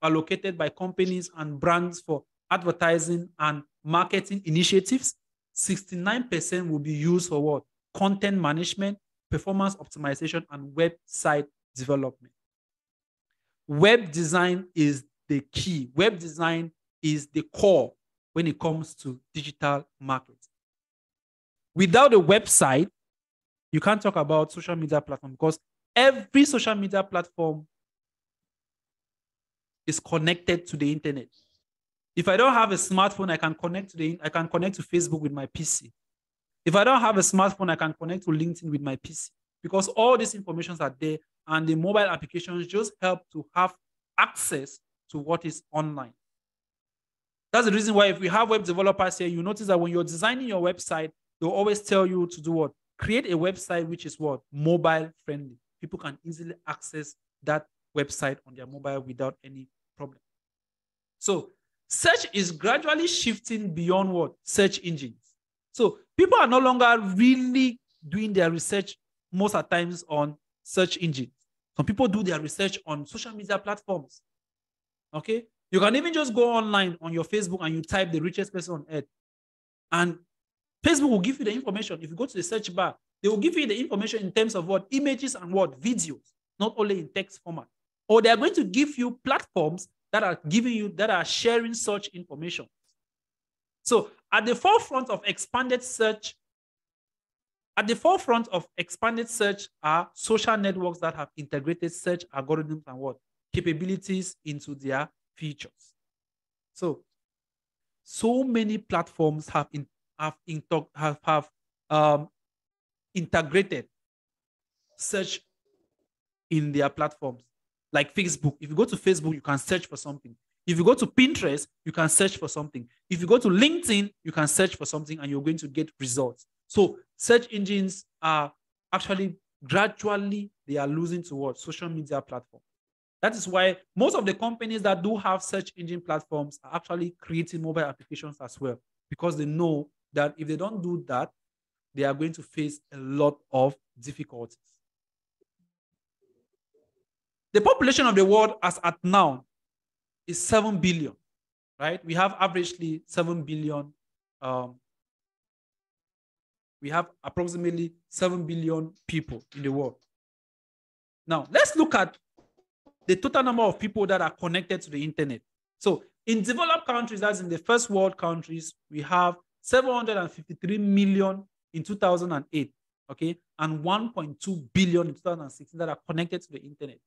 allocated by companies and brands for advertising and marketing initiatives, 69% will be used for what? Content management, performance optimization, and website development. Web design is the key. Web design is the core when it comes to digital marketing. Without a website, you can't talk about social media platform because every social media platform is connected to the internet. If I don't have a smartphone, I can connect to the I can connect to Facebook with my PC. If I don't have a smartphone, I can connect to LinkedIn with my PC because all these informations are there and the mobile applications just help to have access to what is online. That's the reason why if we have web developers here, you notice that when you're designing your website, they'll always tell you to do what? Create a website which is what? Mobile friendly. People can easily access that website on their mobile without any problem. So search is gradually shifting beyond what? Search engines. So people are no longer really doing their research most of times on search engines. Some people do their research on social media platforms. Okay. You can even just go online on your Facebook and you type the richest person on earth. And Facebook will give you the information. If you go to the search bar, they will give you the information in terms of what images and what videos, not only in text format or they're going to give you platforms that are giving you, that are sharing such information. So at the forefront of expanded search, at the forefront of expanded search are social networks that have integrated search algorithms and what capabilities into their features. So, so many platforms have in, have, in, have, have um, integrated search in their platforms. Like Facebook, if you go to Facebook, you can search for something. If you go to Pinterest, you can search for something. If you go to LinkedIn, you can search for something and you're going to get results. So search engines are actually gradually they are losing towards social media platform. That is why most of the companies that do have search engine platforms are actually creating mobile applications as well, because they know that if they don't do that, they are going to face a lot of difficulties. The population of the world as at now is 7 billion, right? We have averagely 7 billion. Um, we have approximately 7 billion people in the world. Now, let's look at the total number of people that are connected to the internet. So, in developed countries, as in the first world countries, we have 753 million in 2008, okay, and 1.2 billion in 2016 that are connected to the internet.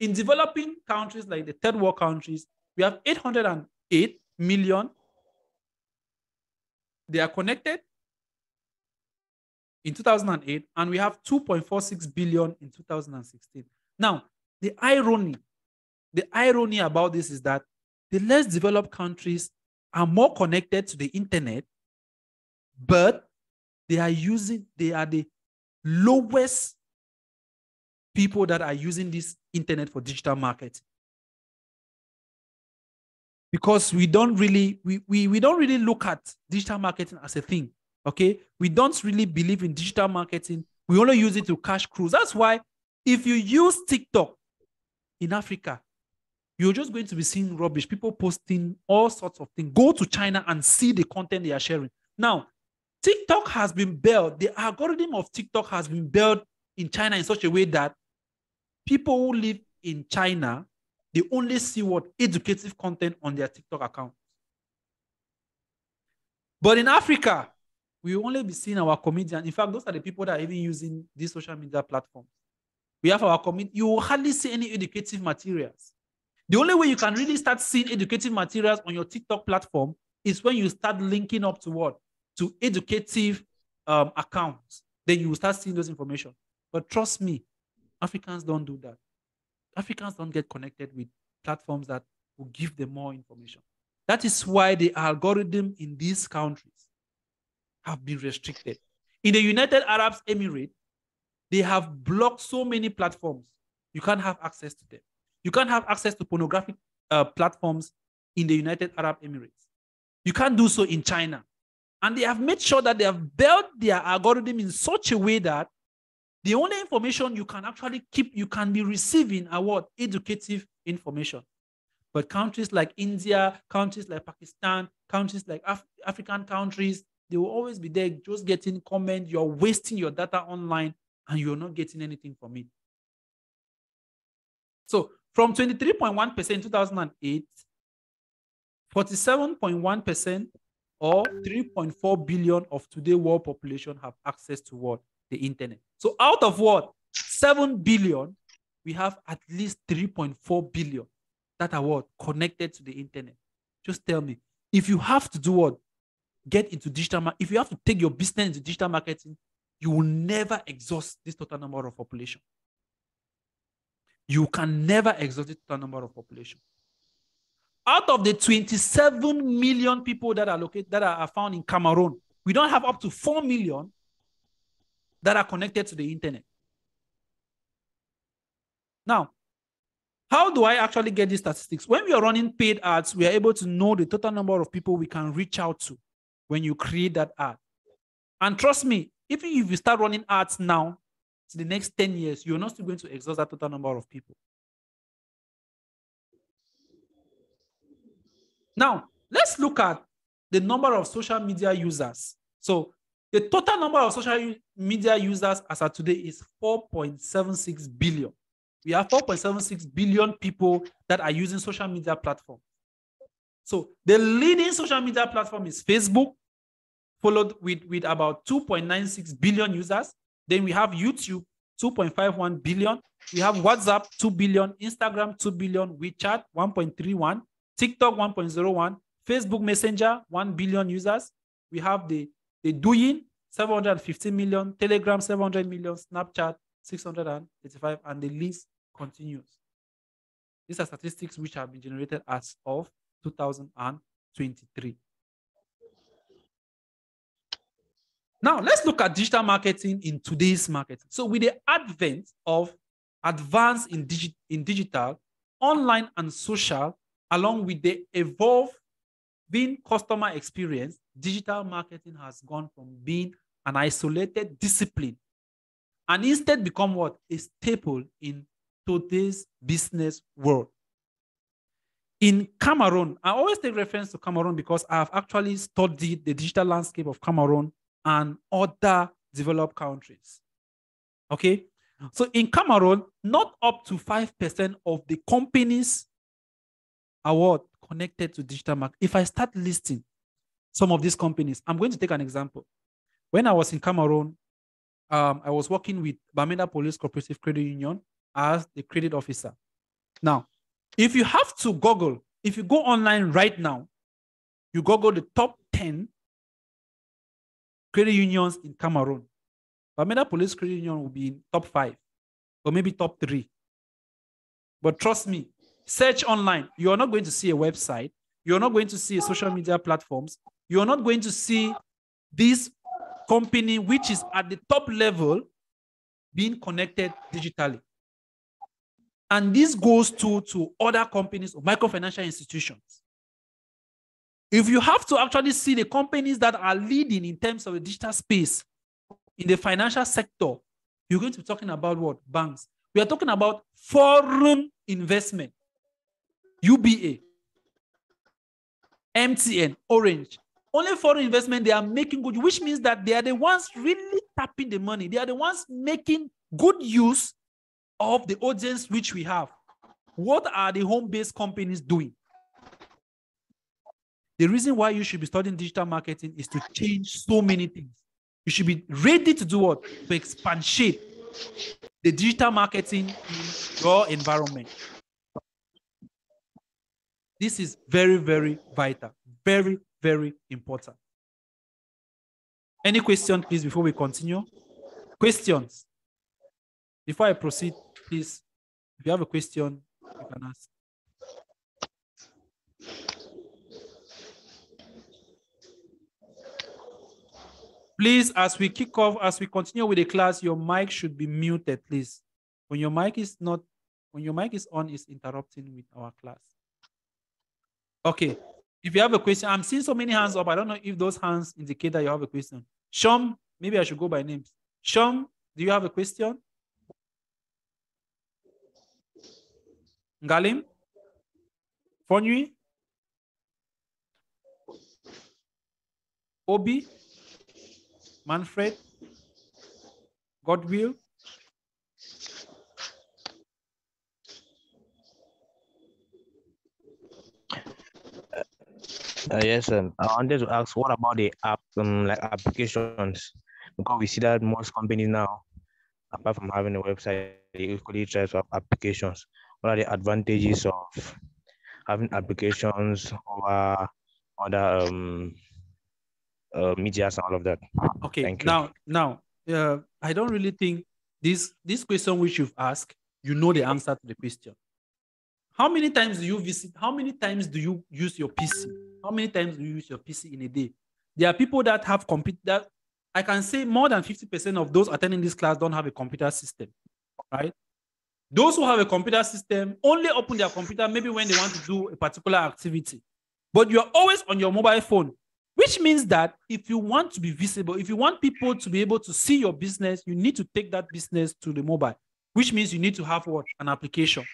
In developing countries like the third world countries, we have 808 million. They are connected in 2008, and we have 2.46 billion in 2016. Now, the irony, the irony about this is that the less developed countries are more connected to the internet, but they are using, they are the lowest people that are using this internet for digital marketing. Because we don't really, we, we, we don't really look at digital marketing as a thing. Okay. We don't really believe in digital marketing. We only use it to cash crews. That's why if you use TikTok in Africa, you're just going to be seeing rubbish, people posting all sorts of things. Go to China and see the content they are sharing. Now, TikTok has been built, the algorithm of TikTok has been built in China in such a way that people who live in China, they only see what educative content on their TikTok account. But in Africa, we only be seeing our comedians. In fact, those are the people that are even using these social media platforms. We have our community. You will hardly see any educative materials. The only way you can really start seeing educative materials on your TikTok platform is when you start linking up to what? to educative um, accounts, then you will start seeing those information. But trust me, Africans don't do that. Africans don't get connected with platforms that will give them more information. That is why the algorithm in these countries have been restricted. In the United Arab Emirates, they have blocked so many platforms. You can't have access to them. You can't have access to pornographic uh, platforms in the United Arab Emirates. You can't do so in China. And they have made sure that they have built their algorithm in such a way that the only information you can actually keep, you can be receiving are what? Educative information. But countries like India, countries like Pakistan, countries like Af- African countries, they will always be there just getting comment. You're wasting your data online and you're not getting anything from it. So from 23.1% in 2008, 47.1% or 3.4 billion of today world population have access to what? The internet. So out of what? 7 billion, we have at least 3.4 billion that are what? Connected to the internet. Just tell me, if you have to do what? Get into digital, if you have to take your business into digital marketing, you will never exhaust this total number of population. You can never exhaust the total number of population out of the 27 million people that are located that are found in Cameroon, we don't have up to 4 million that are connected to the internet. Now, how do I actually get these statistics? When we are running paid ads, we are able to know the total number of people we can reach out to when you create that ad. And trust me, even if you start running ads now, to the next 10 years, you're not still going to exhaust that total number of people. Now, let's look at the number of social media users. So the total number of social media users as of today is 4.76 billion. We have 4.76 billion people that are using social media platforms. So the leading social media platform is Facebook, followed with, with about 2.96 billion users. Then we have YouTube, 2.51 billion. We have WhatsApp, 2 billion, Instagram, 2 billion, WeChat, 1.31, TikTok 1.01, Facebook Messenger 1 billion users. We have the the Douyin 750 million, Telegram 700 million, Snapchat 685, and the list continues. These are statistics which have been generated as of 2023. Now, let's look at digital marketing in today's market. So, with the advent of advance in, digi- in digital, online, and social, along with the evolving customer experience, digital marketing has gone from being an isolated discipline and instead become what? A staple in today's business world. In Cameroon, I always take reference to Cameroon because I have actually studied the digital landscape of Cameroon and other developed countries. Okay, so in Cameroon, not up to 5% of the companies are what connected to digital marketing. If I start listing some of these companies, I'm going to take an example. When I was in Cameroon, um, I was working with Bamenda Police Cooperative Credit Union as the credit officer. Now, if you have to Google, if you go online right now, you Google the top 10 credit unions in Cameroon. Bamenda Police Credit Union will be in top five or maybe top three. But trust me, search online. You are not going to see a website. You're not going to see social media platforms. You're not going to see this company, which is at the top level, being connected digitally. And this goes to, to other companies or microfinancial institutions. If you have to actually see the companies that are leading in terms of the digital space in the financial sector, you're going to be talking about what? Banks. We are talking about foreign investment. UBA, MTN, Orange. Only foreign investment, they are making good, which means that they are the ones really tapping the money. They are the ones making good use of the audience which we have. What are the home-based companies doing? The reason why you should be studying digital marketing is to change so many things. You should be ready to do what? To expatiate the digital marketing in your environment. This is very, very vital, very, very important. Any question, please, before we continue? Questions? Before I proceed, please, if you have a question, you can ask. Please, as we kick off, as we continue with the class, your mic should be muted, please. When your mic is not, when your mic is on, it's interrupting with our class. Okay. If you have a question, I'm seeing so many hands up. I don't know if those hands indicate that you have a question. Shom, maybe I should go by names. Shom, do you have a question? Ngalim? Fonui? Obi? Manfred, Godwill. Uh, yes, um, I wanted to ask, what about the app, um, like applications? Because we see that most companies now, apart from having a website, they equally try to have applications. What are the advantages of having applications over other um, uh, medias and all of that. Okay. Thank you. Now, now, uh, I don't really think this this question which you've asked, you know the answer to the question. How many times do you visit? How many times do you use your PC? How many times do you use your PC in a day? There are people that have computer. That I can say more than 50% of those attending this class don't have a computer system, right? Those who have a computer system only open their computer maybe when they want to do a particular activity. But you're always on your mobile phone. Which means that if you want to be visible, if you want people to be able to see your business, you need to take that business to the mobile, which means you need to have what? An application.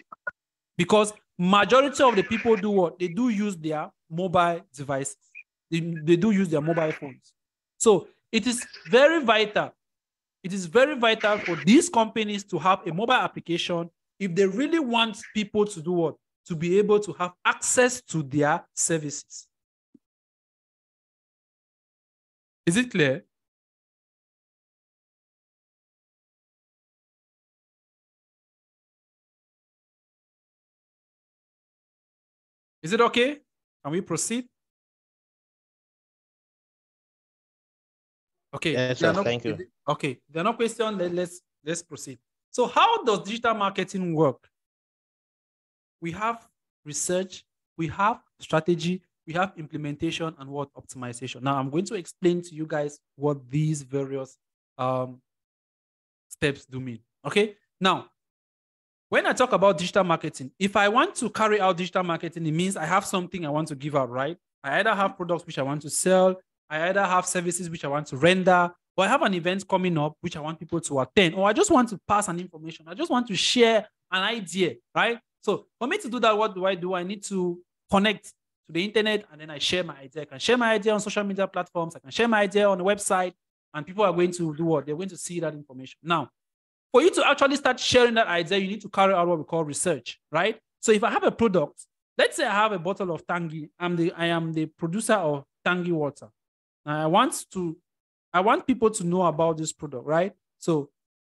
Because majority of the people do what? They do use their mobile devices. They, they do use their mobile phones. So it is very vital. It is very vital for these companies to have a mobile application if they really want people to do what? To be able to have access to their services. Is it clear? Is it okay? Can we proceed? Okay. Yes, sir. Thank you. Okay. There are no questions. Let, let's let's proceed. So, how does digital marketing work? We have research, we have strategy, we have implementation, and what optimization. Now, I'm going to explain to you guys what these various um, steps do mean. Okay. Now, when I talk about digital marketing, if I want to carry out digital marketing, it means I have something I want to give out, right? I either have products which I want to sell, I either have services which I want to render, or I have an event coming up which I want people to attend, or I just want to pass an information. I just want to share an idea, right? So for me to do that, what do I do? I need to connect to the internet and then I share my idea. I can share my idea on social media platforms. I can share my idea on the website, and people are going to do what? They're going to see that information. Now, for you to actually start sharing that idea, you need to carry out what we call research, right? So if I have a product, let's say I have a bottle of Tangui, I'm the I am the producer of Tangui water. Now I want to I want people to know about this product, right? So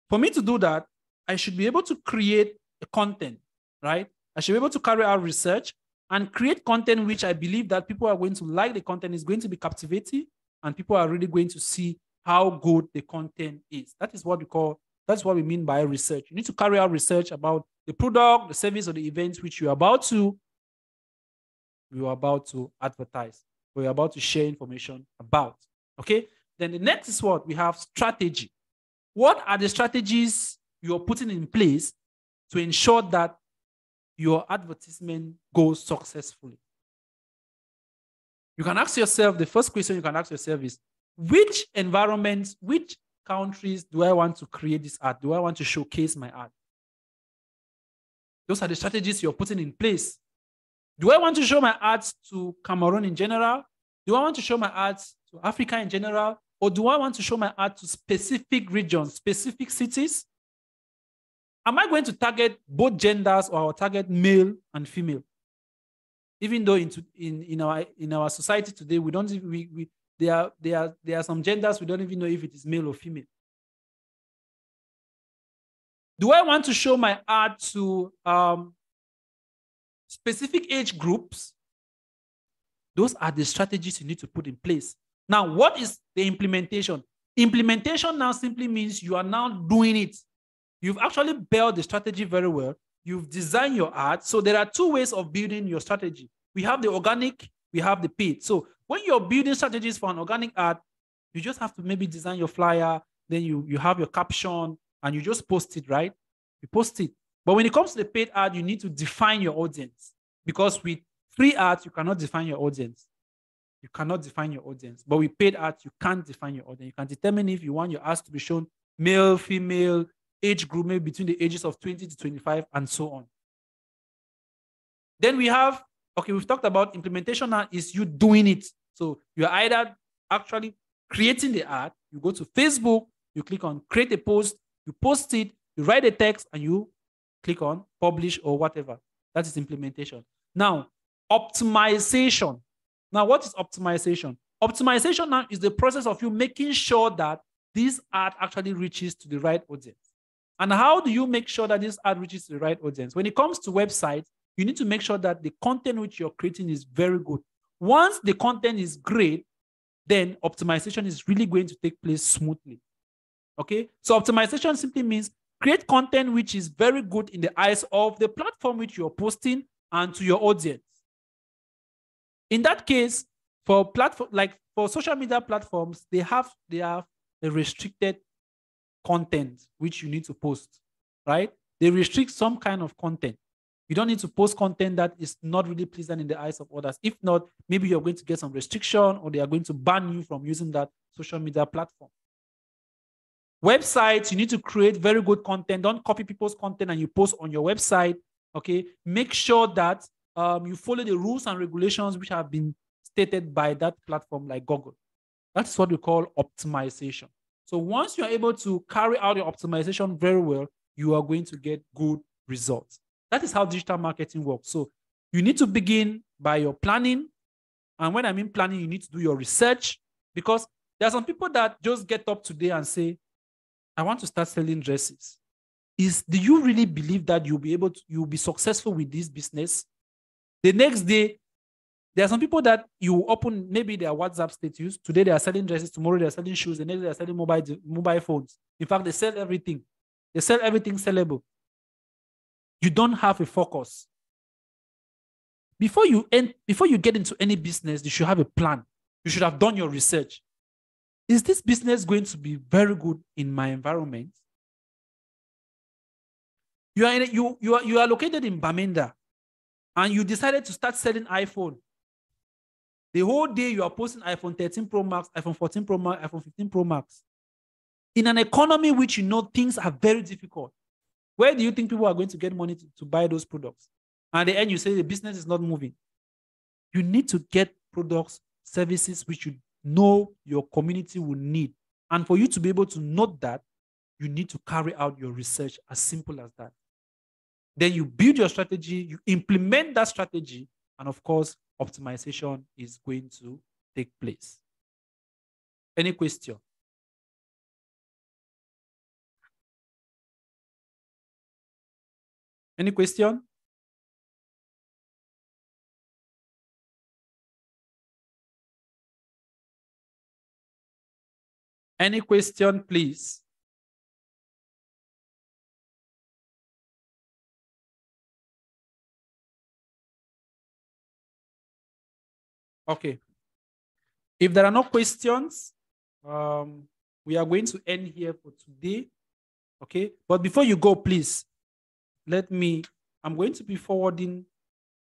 for me to do that, I should be able to create a content, right? I should be able to carry out research and create content which I believe that people are going to like the content is going to be captivating and people are really going to see how good the content is. That is what we call that's what we mean by research. You need to carry out research about the product, the service, or the events which you're about to you are about to advertise, or you're about to share information about. Okay. Then the next is what we have strategy. What are the strategies you're putting in place to ensure that your advertisement goes successfully? You can ask yourself the first question you can ask yourself is which environments, which countries do I want to create this ad? Do I want to showcase my ad? Those are the strategies you're putting in place. Do I want to show my ads to Cameroon in general? Do I want to show my ads to Africa in general? Or do I want to show my ad to specific regions, specific cities? Am I going to target both genders or target male and female? Even though in, in, in, our, in our society today, we don't we, we, there are, there, are, there are some genders we don't even know if it is male or female. Do I want to show my ad to um, specific age groups? Those are the strategies you need to put in place. Now, what is the implementation? Implementation now simply means you are now doing it. You've actually built the strategy very well. You've designed your ad. So there are two ways of building your strategy. We have the organic, we have the paid. So when you're building strategies for an organic ad, you just have to maybe design your flyer, then you, you have your caption, and you just post it, right? You post it. But when it comes to the paid ad, you need to define your audience because with free ads, you cannot define your audience. You cannot define your audience. But with paid ads, you can't define your audience. You can determine if you want your ads to be shown male, female, age group, maybe between the ages of 20 to 25, and so on. Then we have okay, we've talked about implementation now is you doing it. So you're either actually creating the ad, you go to Facebook, you click on create a post, you post it, you write a text, and you click on publish or whatever. That is implementation. Now, optimization. Now, what is optimization? Optimization now is the process of you making sure that this ad actually reaches to the right audience. And how do you make sure that this ad reaches the right audience? When it comes to websites, you need to make sure that the content which you're creating is very good. Once the content is great, then optimization is really going to take place smoothly. Okay, so optimization simply means create content which is very good in the eyes of the platform which you're posting and to your audience. In that case, for platform like for social media platforms, they have they have a restricted content which you need to post, right? They restrict some kind of content. You don't need to post content that is not really pleasant in the eyes of others. If not, maybe you're going to get some restriction or they are going to ban you from using that social media platform. Websites, you need to create very good content. Don't copy people's content and you post on your website. Okay. Make sure that um, you follow the rules and regulations which have been stated by that platform like Google. That's what we call optimization. So once you're able to carry out your optimization very well, you are going to get good results. That is how digital marketing works. So you need to begin by your planning. And when I mean planning, you need to do your research because there are some people that just get up today and say, I want to start selling dresses. Is do you really believe that you'll be able to you'll be successful with this business? The next day, There are some people that you open maybe their WhatsApp status. Today they are selling dresses, tomorrow they are selling shoes, the next they are selling mobile, mobile phones. In fact, they sell everything. They sell everything sellable. You don't have a focus. Before you end, before you get into any business, you should have a plan. You should have done your research. Is this business going to be very good in my environment? You are, in, you, you, are, you are located in Bamenda and you decided to start selling iPhone. The whole day you are posting iPhone 13 Pro Max, iPhone 14 Pro Max, iPhone 15 Pro Max. In an economy which you know things are very difficult, where do you think people are going to get money to, to buy those products? And at the end, you say the business is not moving. You need to get products, services which you know your community will need. And for you to be able to note that, you need to carry out your research as simple as that. Then you build your strategy, you implement that strategy, and of course, optimization is going to take place. Any question? Any question? Any question, please? Okay. If there are no questions, um, we are going to end here for today. Okay. But before you go, please, let me, I'm going to be forwarding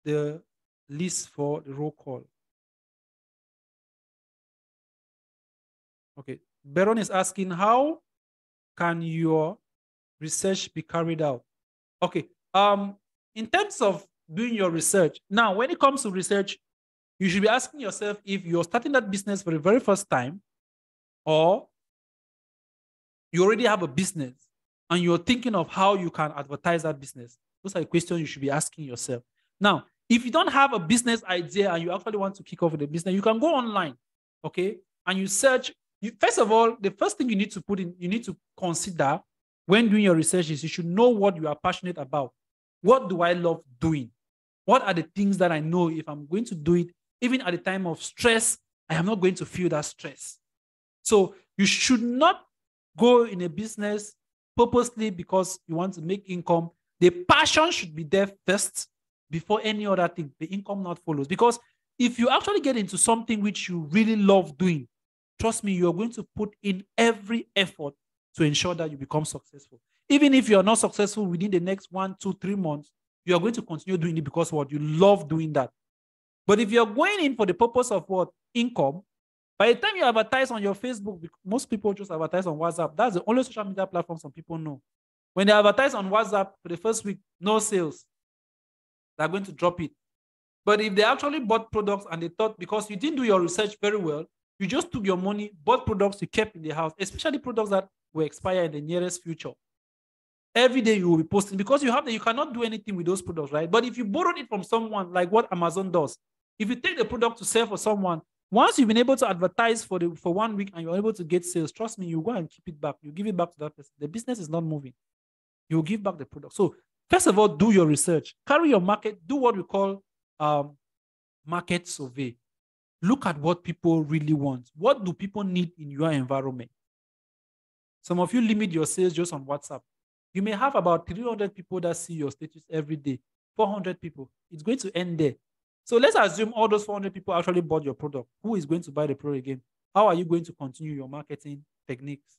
the list for the roll call. Okay. Baron is asking, how can your research be carried out? Okay. Um, in terms of doing your research, now when it comes to research, you should be asking yourself if you're starting that business for the very first time or you already have a business and you're thinking of how you can advertise that business. Those are the questions you should be asking yourself. Now, if you don't have a business idea and you actually want to kick off a business, you can go online, okay, and you search. You, first of all, the first thing you need to put in, you need to consider when doing your research is you should know what you are passionate about. What do I love doing? What are the things that I know if I'm going to do it, even at the time of stress, I am not going to feel that stress. So you should not go in a business purposely because you want to make income. The passion should be there first before any other thing. The income not follows. Because if you actually get into something which you really love doing, trust me, you're going to put in every effort to ensure that you become successful. Even if you're not successful within the next one, two, three months, you are going to continue doing it because what you love doing that. But if you're going in for the purpose of what income, by the time you advertise on your Facebook, most people just advertise on WhatsApp. That's the only social media platform some people know. When they advertise on WhatsApp for the first week, no sales. They're going to drop it. But if they actually bought products and they thought because you didn't do your research very well, you just took your money, bought products you kept in the house, especially products that will expire in the nearest future. Every day you will be posting because you have that you cannot do anything with those products, right? But if you borrowed it from someone, like what Amazon does, if you take the product to sell for someone, once you've been able to advertise for the for one week and you're able to get sales, trust me, you go and keep it back. You give it back to that person. The business is not moving. You give back the product. So first of all, do your research. Carry your market. Do what we call um, market survey. Look at what people really want. What do people need in your environment? Some of you limit your sales just on WhatsApp. You may have about 300 people that see your status every day, 400 people. It's going to end there. So let's assume all those 400 people actually bought your product. Who is going to buy the product again? How are you going to continue your marketing techniques?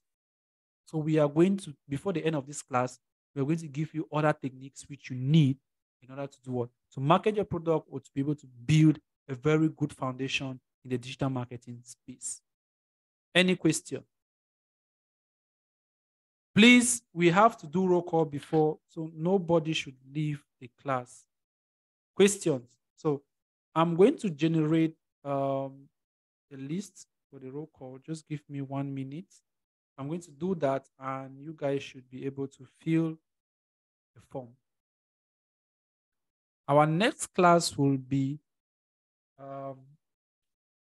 So we are going to, before the end of this class, we're going to give you other techniques which you need in order to do what? To market your product or to be able to build a very good foundation in the digital marketing space. Any question? Please, we have to do roll call before, so nobody should leave the class. Questions? So I'm going to generate um, a list for the roll call. Just give me one minute. I'm going to do that, and you guys should be able to fill the form. Our next class will be um,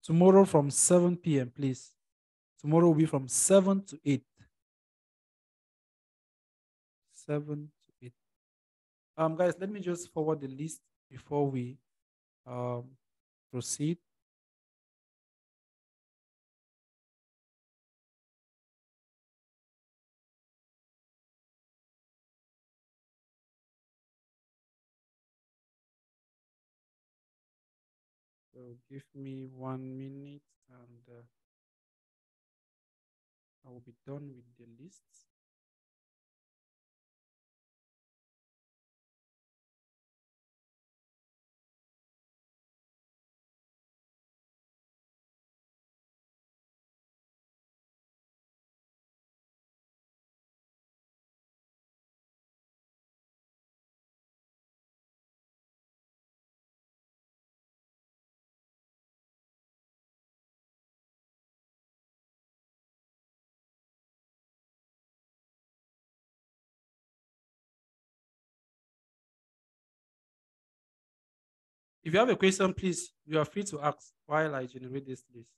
tomorrow from 7 p.m., please. Tomorrow will be from 7 to 8. 7 to 8. Um, guys, let me just forward the list before we um, proceed. So give me one minute and uh, I will be done with the lists. If you have a question, please, you are free to ask while I generate this list.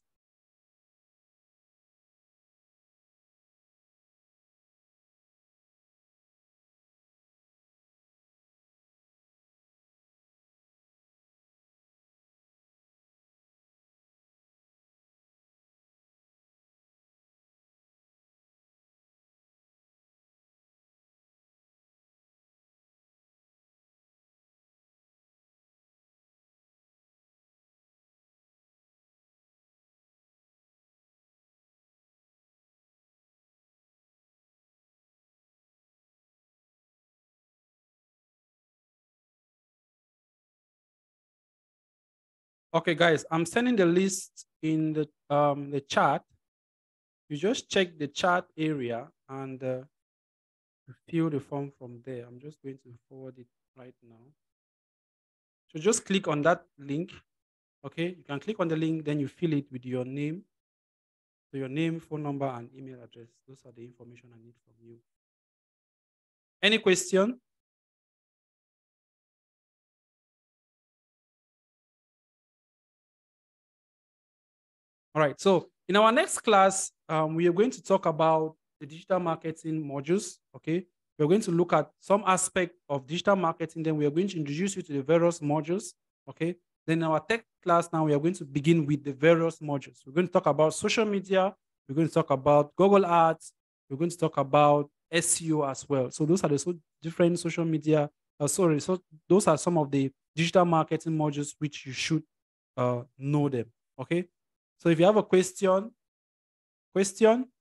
Okay, guys, I'm sending the list in the um the chat. You just check the chat area and uh, fill the form from there. I'm just going to forward it right now. So just click on that link. Okay, you can click on the link, then you fill it with your name. So your name, phone number, and email address. Those are the information I need from you. Any question? All right, so in our next class, um, we are going to talk about the digital marketing modules, okay? We're going to look at some aspect of digital marketing, then we are going to introduce you to the various modules, okay? Then our tech class now, we are going to begin with the various modules. We're going to talk about social media, we're going to talk about Google Ads, we're going to talk about SEO as well. So those are the so different social media, uh, sorry, so those are some of the digital marketing modules which you should uh, know them, okay? So if you have a question, question?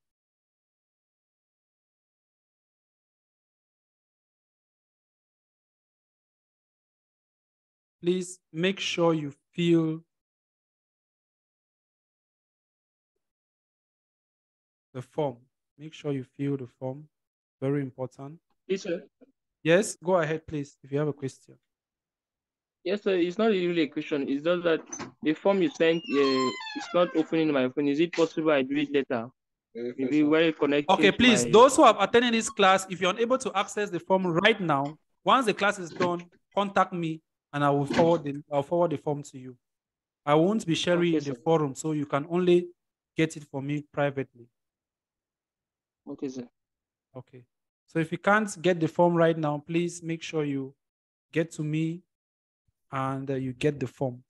Please make sure you fill the form. Make sure you fill the form. Very important. Yes, sir. Yes, go ahead, please, if you have a question. Yes, sir. It's not really a question. It's just that the form you sent, uh, it's not opening my phone. Is it possible I do it later? Maybe while connecting. Okay, please, my- those who have attended this class, if you're unable to access the form right now, once the class is done, contact me and I will forward the, I'll forward the form to you. I won't be sharing Okay, in the sir. forum, so you can only get it for me privately. Okay, sir. Okay. So if you can't get the form right now, please make sure you get to me and uh, you get the form.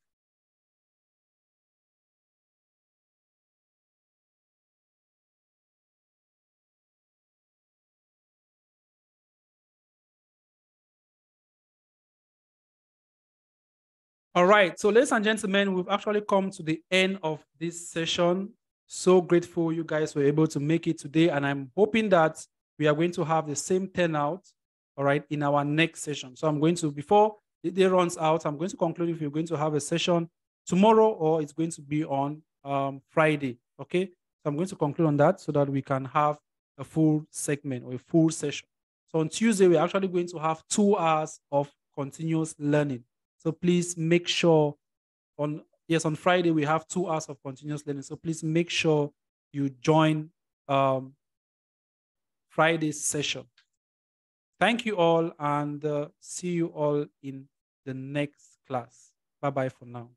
All right, so ladies and gentlemen, we've actually come to the end of this session. So grateful you guys were able to make it today, and I'm hoping that we are going to have the same turnout, all right, in our next session. So I'm going to, before the day runs out, I'm going to conclude if you're going to have a session tomorrow or it's going to be on um, Friday, okay? So I'm going to conclude on that so that we can have a full segment or a full session. So on Tuesday, we're actually going to have two hours of continuous learning. So please make sure on yes on Friday we have two hours of continuous learning. So please make sure you join um, Friday's session. Thank you all and uh, see you all in the next class. Bye bye for now.